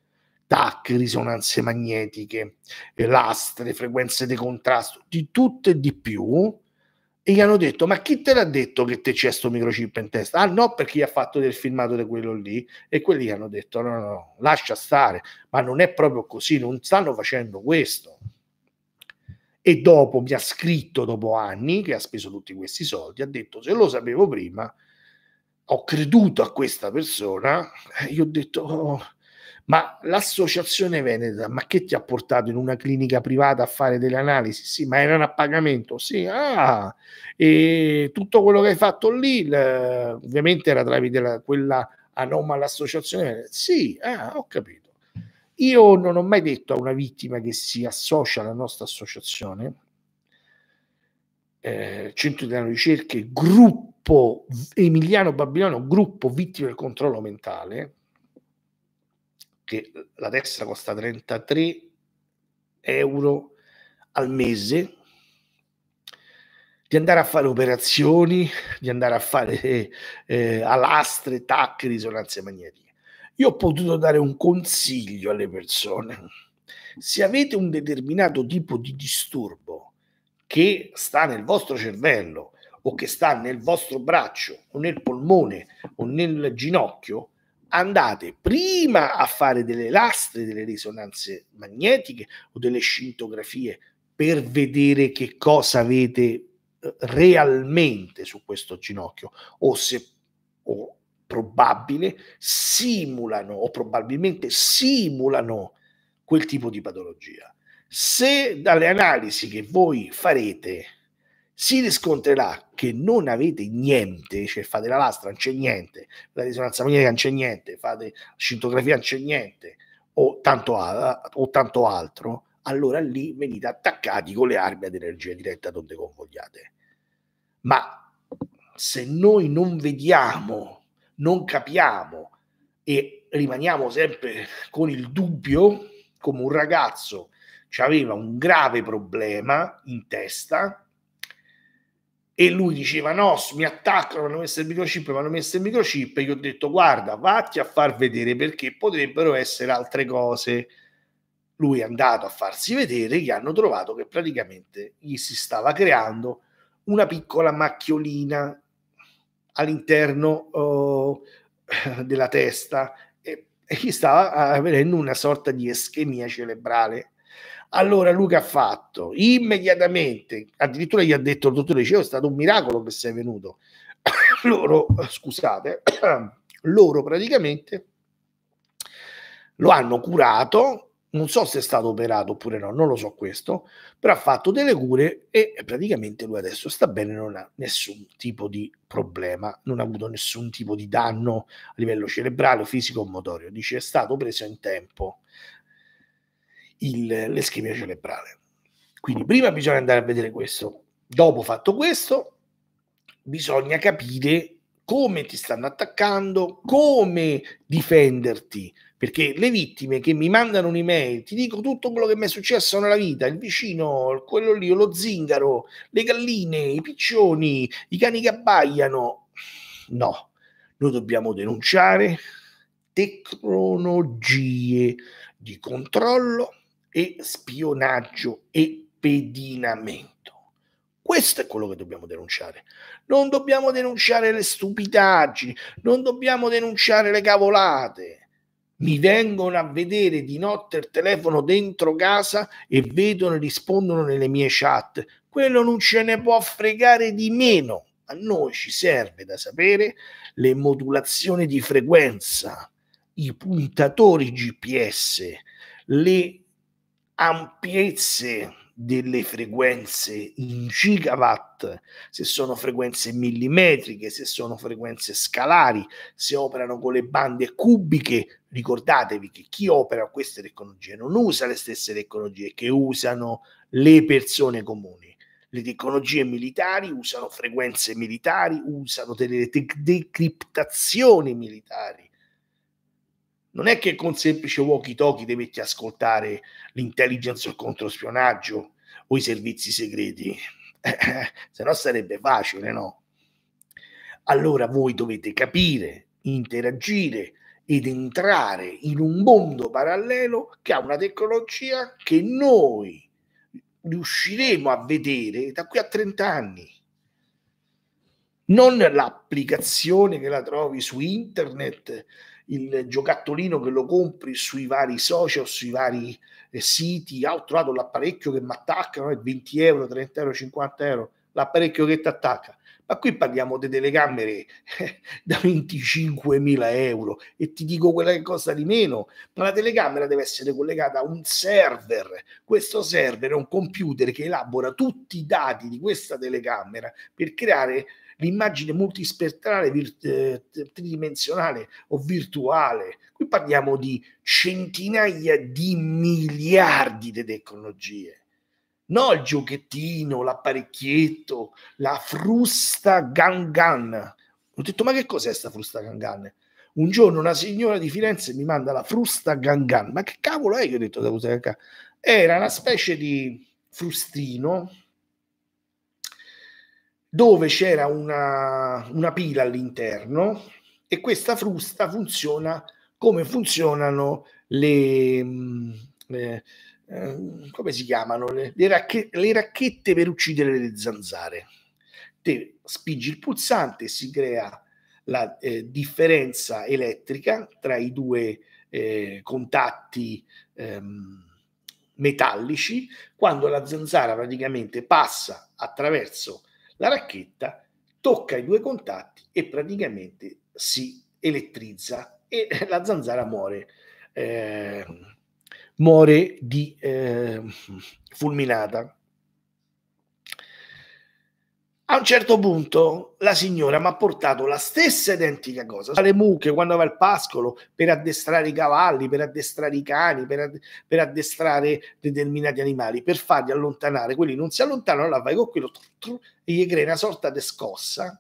TAC, risonanze magnetiche, lastre, frequenze di contrasto, di tutto e di più, e gli hanno detto ma chi te l'ha detto che te c'è sto microchip in testa? Ah no perché gli ha fatto del filmato di quello lì. E quelli hanno detto no no no lascia stare ma non è proprio così non stanno facendo questo. E dopo mi ha scritto dopo anni che ha speso tutti questi soldi ha detto se lo sapevo prima ho creduto a questa persona e io ho detto oh, ma l'associazione Veneta, ma che ti ha portato in una clinica privata a fare delle analisi? Sì, ma erano a pagamento? Sì, ah, e tutto quello che hai fatto lì, ovviamente era tramite la, quella anomala associazione Veneta? Sì, ah, ho capito. Io non ho mai detto a una vittima che si associa alla nostra associazione, eh, Centro di Ricerche, gruppo Emiliano Babilonio, gruppo vittime del controllo mentale, che la testa costa 33 euro al mese, di andare a fare operazioni, di andare a fare eh, alastre, tac, risonanze magnetiche. Io ho potuto dare un consiglio alle persone. Se avete un determinato tipo di disturbo che sta nel vostro cervello o che sta nel vostro braccio o nel polmone o nel ginocchio, andate prima a fare delle lastre, delle risonanze magnetiche o delle scintografie per vedere che cosa avete eh, realmente su questo ginocchio o se o probabile simulano o probabilmente simulano quel tipo di patologia. Se dalle analisi che voi farete si riscontrerà che non avete niente, cioè fate la lastra, non c'è niente, la risonanza magnetica non c'è niente, fate scintografia non c'è niente, o tanto, o tanto altro, allora lì venite attaccati con le armi ad energia diretta donde convogliate. Ma se noi non vediamo, non capiamo e rimaniamo sempre con il dubbio, come un ragazzo che aveva un grave problema in testa, e lui diceva no, mi attaccano, hanno messo il microchip, mi hanno messo il microchip e gli ho detto guarda, vatti a far vedere perché potrebbero essere altre cose. Lui è andato a farsi vedere, gli hanno trovato che praticamente gli si stava creando una piccola macchiolina all'interno oh, della testa e, e gli stava avvenendo una sorta di ischemia cerebrale allora Luca ha fatto immediatamente, addirittura gli ha detto il dottore, dicevo, è stato un miracolo che sei venuto. loro, scusate, loro praticamente lo hanno curato, non so se è stato operato oppure no, non lo so questo, però ha fatto delle cure e praticamente lui adesso sta bene, non ha nessun tipo di problema, non ha avuto nessun tipo di danno a livello cerebrale, fisico o motorio. Dice è stato preso in tempo il, l'ischemia cerebrale. Quindi prima bisogna andare a vedere questo, dopo fatto questo bisogna capire come ti stanno attaccando, come difenderti, perché le vittime che mi mandano un'email, ti dico tutto quello che mi è successo nella vita, il vicino, quello lì, lo zingaro, le galline, i piccioni, i cani che abbaiano. No, noi dobbiamo denunciare tecnologie di controllo e spionaggio e pedinamento. Questo è quello che dobbiamo denunciare. Non dobbiamo denunciare le stupidaggini, non dobbiamo denunciare le cavolate. Mi vengono a vedere di notte il telefono dentro casa e vedono e rispondono nelle mie chat. Quello non ce ne può fregare di meno. A noi ci serve da sapere le modulazioni di frequenza, i puntatori GPS, le ampiezze delle frequenze in gigawatt, se sono frequenze millimetriche, se sono frequenze scalari, se operano con le bande cubiche. Ricordatevi che chi opera queste tecnologie non usa le stesse tecnologie che usano le persone comuni. Le tecnologie militari usano frequenze militari, usano delle decriptazioni militari non è che con semplice walkie-talkie ti ascoltare l'intelligence o il controspionaggio o i servizi segreti, se no sarebbe facile, no? Allora voi dovete capire, interagire ed entrare in un mondo parallelo che ha una tecnologia che noi riusciremo a vedere da qui a 30 anni. Non l'applicazione che la trovi su internet il giocattolino che lo compri sui vari social, sui vari eh, siti, ah, ho trovato l'apparecchio che mi attacca, no? 20 euro, 30 euro, 50 euro, l'apparecchio che ti attacca. Ma qui parliamo di telecamere eh, da 25.000 euro e ti dico quella che costa di meno, ma la telecamera deve essere collegata a un server. Questo server è un computer che elabora tutti i dati di questa telecamera per creare l'immagine multispettrale virt- eh, tridimensionale o virtuale. Qui parliamo di centinaia di miliardi di tecnologie. No il giochettino, l'apparecchietto, la frusta gangan. Ho detto, ma che cos'è sta frusta gangan? Un giorno una signora di Firenze mi manda la frusta gangan. Ma che cavolo è? Io ho detto, era una specie di frustino dove c'era una, una pila all'interno e questa frusta funziona come funzionano le, mm, le eh, come si chiamano le, le, racche, le, racchette per uccidere le zanzare. Te spingi il pulsante e si crea la eh, differenza elettrica tra i due eh, contatti ehm, metallici quando la zanzara praticamente passa attraverso la racchetta tocca i due contatti e praticamente si elettrizza e la zanzara muore, eh, muore di eh, fulminata. A un certo punto la signora mi ha portato la stessa identica cosa, le mucche quando va al pascolo per addestrare i cavalli, per addestrare i cani, per, ad, per addestrare determinati animali, per farli allontanare. Quelli non si allontanano, la vai con quello e gli crea una sorta di scossa.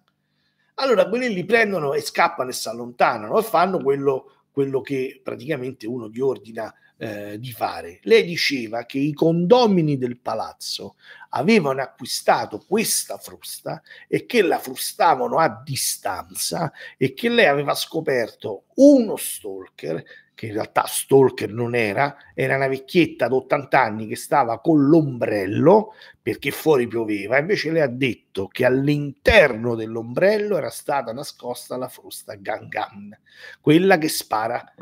Allora quelli li prendono e scappano e si allontanano e fanno quello, quello che praticamente uno gli ordina eh, di fare. Lei diceva che i condomini del palazzo avevano acquistato questa frusta e che la frustavano a distanza e che lei aveva scoperto uno stalker che in realtà stalker non era, era una vecchietta ad 80 anni che stava con l'ombrello perché fuori pioveva, invece lei ha detto che all'interno dell'ombrello era stata nascosta la frusta Gangan, quella che spara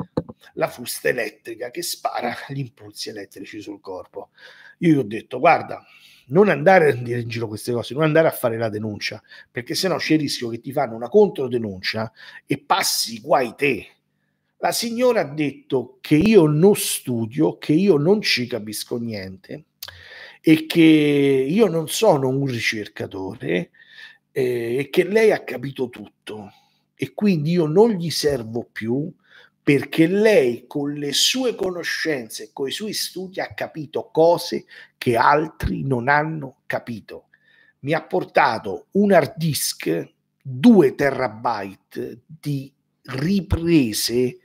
la frusta elettrica, che spara gli impulsi elettrici sul corpo. Io gli ho detto, guarda, non andare a dire in giro queste cose, non andare a fare la denuncia, perché sennò c'è il rischio che ti fanno una controdenuncia e passi guai te la signora ha detto che io non studio, che io non ci capisco niente e che io non sono un ricercatore eh, e che lei ha capito tutto e quindi io non gli servo più perché lei con le sue conoscenze, con i suoi studi ha capito cose che altri non hanno capito. Mi ha portato un hard disk 2 terabyte di riprese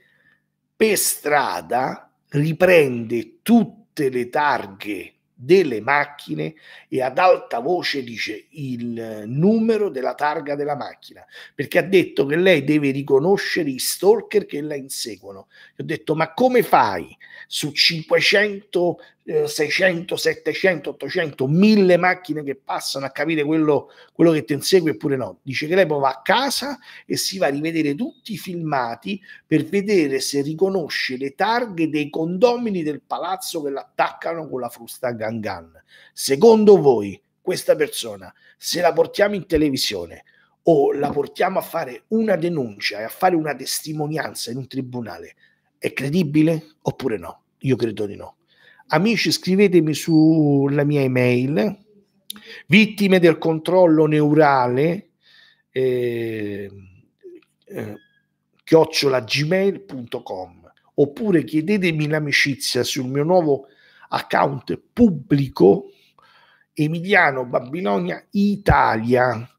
per strada riprende tutte le targhe delle macchine e ad alta voce dice il numero della targa della macchina perché ha detto che lei deve riconoscere i stalker che la inseguono. Gli ho detto ma come fai su 500 600, 700, 800, 1000 macchine che passano a capire quello, quello che ti insegue oppure no. Dice che lei poi va a casa e si va a rivedere tutti i filmati per vedere se riconosce le targhe dei condomini del palazzo che l'attaccano con la frusta Gangan. Secondo voi, questa persona, se la portiamo in televisione o la portiamo a fare una denuncia e a fare una testimonianza in un tribunale, è credibile oppure no? Io credo di no. Amici, scrivetemi sulla mia email, vittime del controllo neurale, eh, eh, chiocciolagmail.com oppure chiedetemi l'amicizia sul mio nuovo account pubblico Emiliano Babilonia Italia.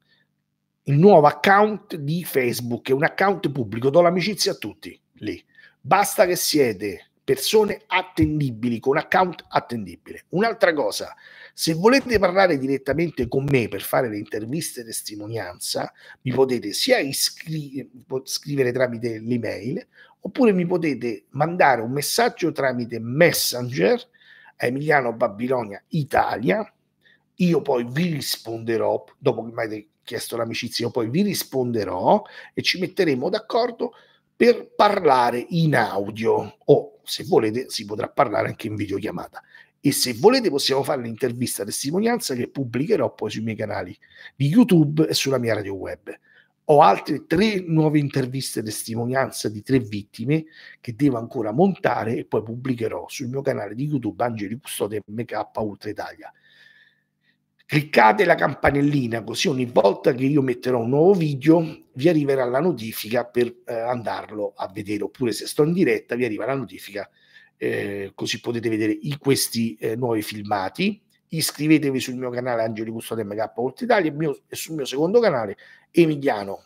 Il nuovo account di Facebook è un account pubblico do l'amicizia a tutti lì. Basta che siete persone attendibili con account attendibile un'altra cosa se volete parlare direttamente con me per fare le interviste testimonianza, mi potete sia iscri- scrivere tramite l'email oppure mi potete mandare un messaggio tramite Messenger a Emiliano Babilonia Italia. Io poi vi risponderò, dopo che mi avete chiesto l'amicizia, io poi vi risponderò e ci metteremo d'accordo per parlare in audio o se volete si potrà parlare anche in videochiamata e se volete possiamo fare l'intervista testimonianza che pubblicherò poi sui miei canali di YouTube e sulla mia radio web. Ho altre tre nuove interviste testimonianza di tre vittime che devo ancora montare e poi pubblicherò sul mio canale di YouTube Angeli Custode MK Ultra Italia. Cliccate la campanellina così ogni volta che io metterò un nuovo video vi arriverà la notifica per eh, andarlo a vedere oppure se sto in diretta vi arriva la notifica eh, così potete vedere i, questi eh, nuovi filmati. Iscrivetevi sul mio canale Angeli Custode MK Oltre Italia e sul mio secondo canale Emiliano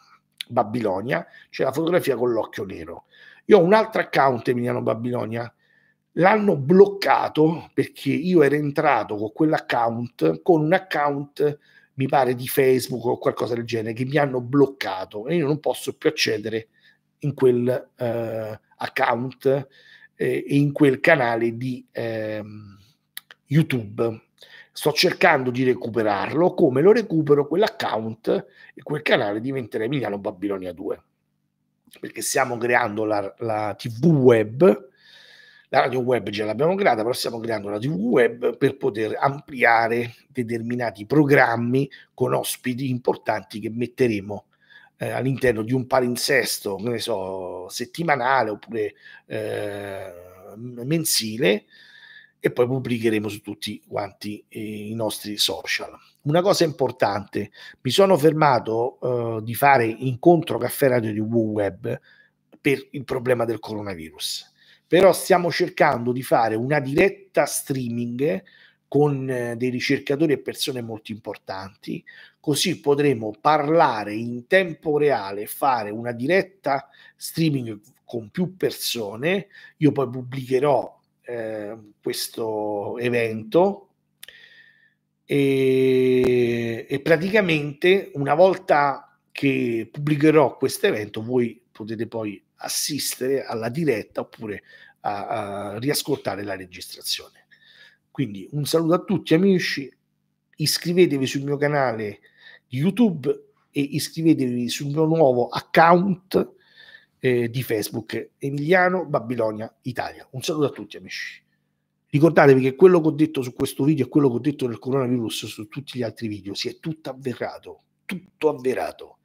Babilonia, c'è la fotografia con l'occhio nero. Io ho un altro account Emiliano Babilonia, l'hanno bloccato perché io ero entrato con quell'account con un account mi pare di Facebook o qualcosa del genere che mi hanno bloccato e io non posso più accedere in quel uh, account eh, in quel canale di eh, YouTube. Sto cercando di recuperarlo. Come lo recupero? Quell'account e quel canale diventerà Emiliano Babilonia 2. Perché stiamo creando la, la TV web, la radio web già l'abbiamo creata, però stiamo creando la TV web per poter ampliare determinati programmi con ospiti importanti che metteremo eh, all'interno di un palinsesto, che ne so, settimanale oppure eh, mensile e poi pubblicheremo su tutti quanti i nostri social. Una cosa importante, mi sono fermato uh, di fare incontro caffè radio di web per il problema del coronavirus, però stiamo cercando di fare una diretta streaming con eh, dei ricercatori e persone molto importanti, così potremo parlare in tempo reale, fare una diretta streaming con più persone. Io poi pubblicherò eh, questo evento e, e praticamente una volta che pubblicherò questo evento voi potete poi assistere alla diretta oppure a, a riascoltare la registrazione. Quindi un saluto a tutti amici, iscrivetevi sul mio canale YouTube e iscrivetevi sul mio nuovo account eh, di Facebook Emiliano Babilonia Italia. Un saluto a tutti amici. Ricordatevi che quello che ho detto su questo video e quello che ho detto del coronavirus su tutti gli altri video si è tutto avverato, tutto avverato.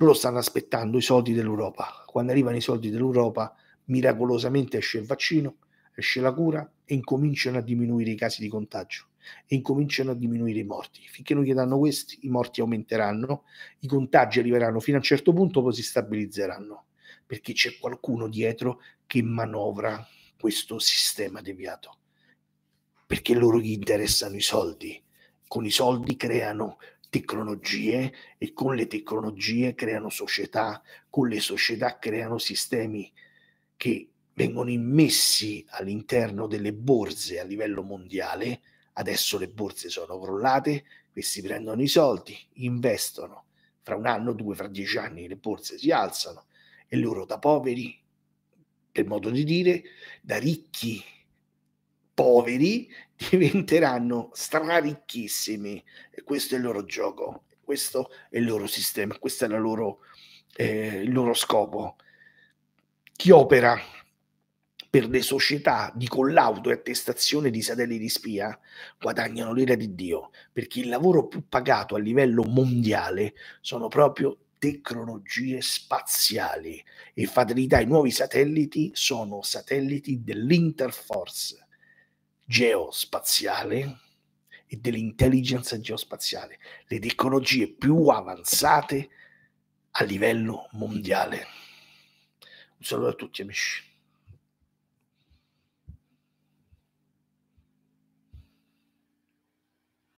Loro stanno aspettando i soldi dell'Europa. Quando arrivano i soldi dell'Europa, miracolosamente esce il vaccino esce la cura e incominciano a diminuire i casi di contagio e incominciano a diminuire i morti. Finché non gli danno questi, i morti aumenteranno, i contagi arriveranno fino a un certo punto, poi si stabilizzeranno, perché c'è qualcuno dietro che manovra questo sistema deviato. Perché loro gli interessano i soldi. Con i soldi creano tecnologie e con le tecnologie creano società, con le società creano sistemi che vengono immessi all'interno delle borse a livello mondiale, adesso le borse sono crollate, questi prendono i soldi, investono, fra un anno, due, fra dieci anni le borse si alzano e loro da poveri, per modo di dire, da ricchi poveri diventeranno straricchissimi. E questo è il loro gioco, questo è il loro sistema, questo è loro, eh, il loro scopo. Chi opera per le società di collaudo e attestazione di satelliti spia guadagnano l'ira di Dio, perché il lavoro più pagato a livello mondiale sono proprio tecnologie spaziali. E fatalità i nuovi satelliti sono satelliti dell'Interforce geospaziale e dell'intelligenza geospaziale, le tecnologie più avanzate a livello mondiale. Un saluto a tutti amici.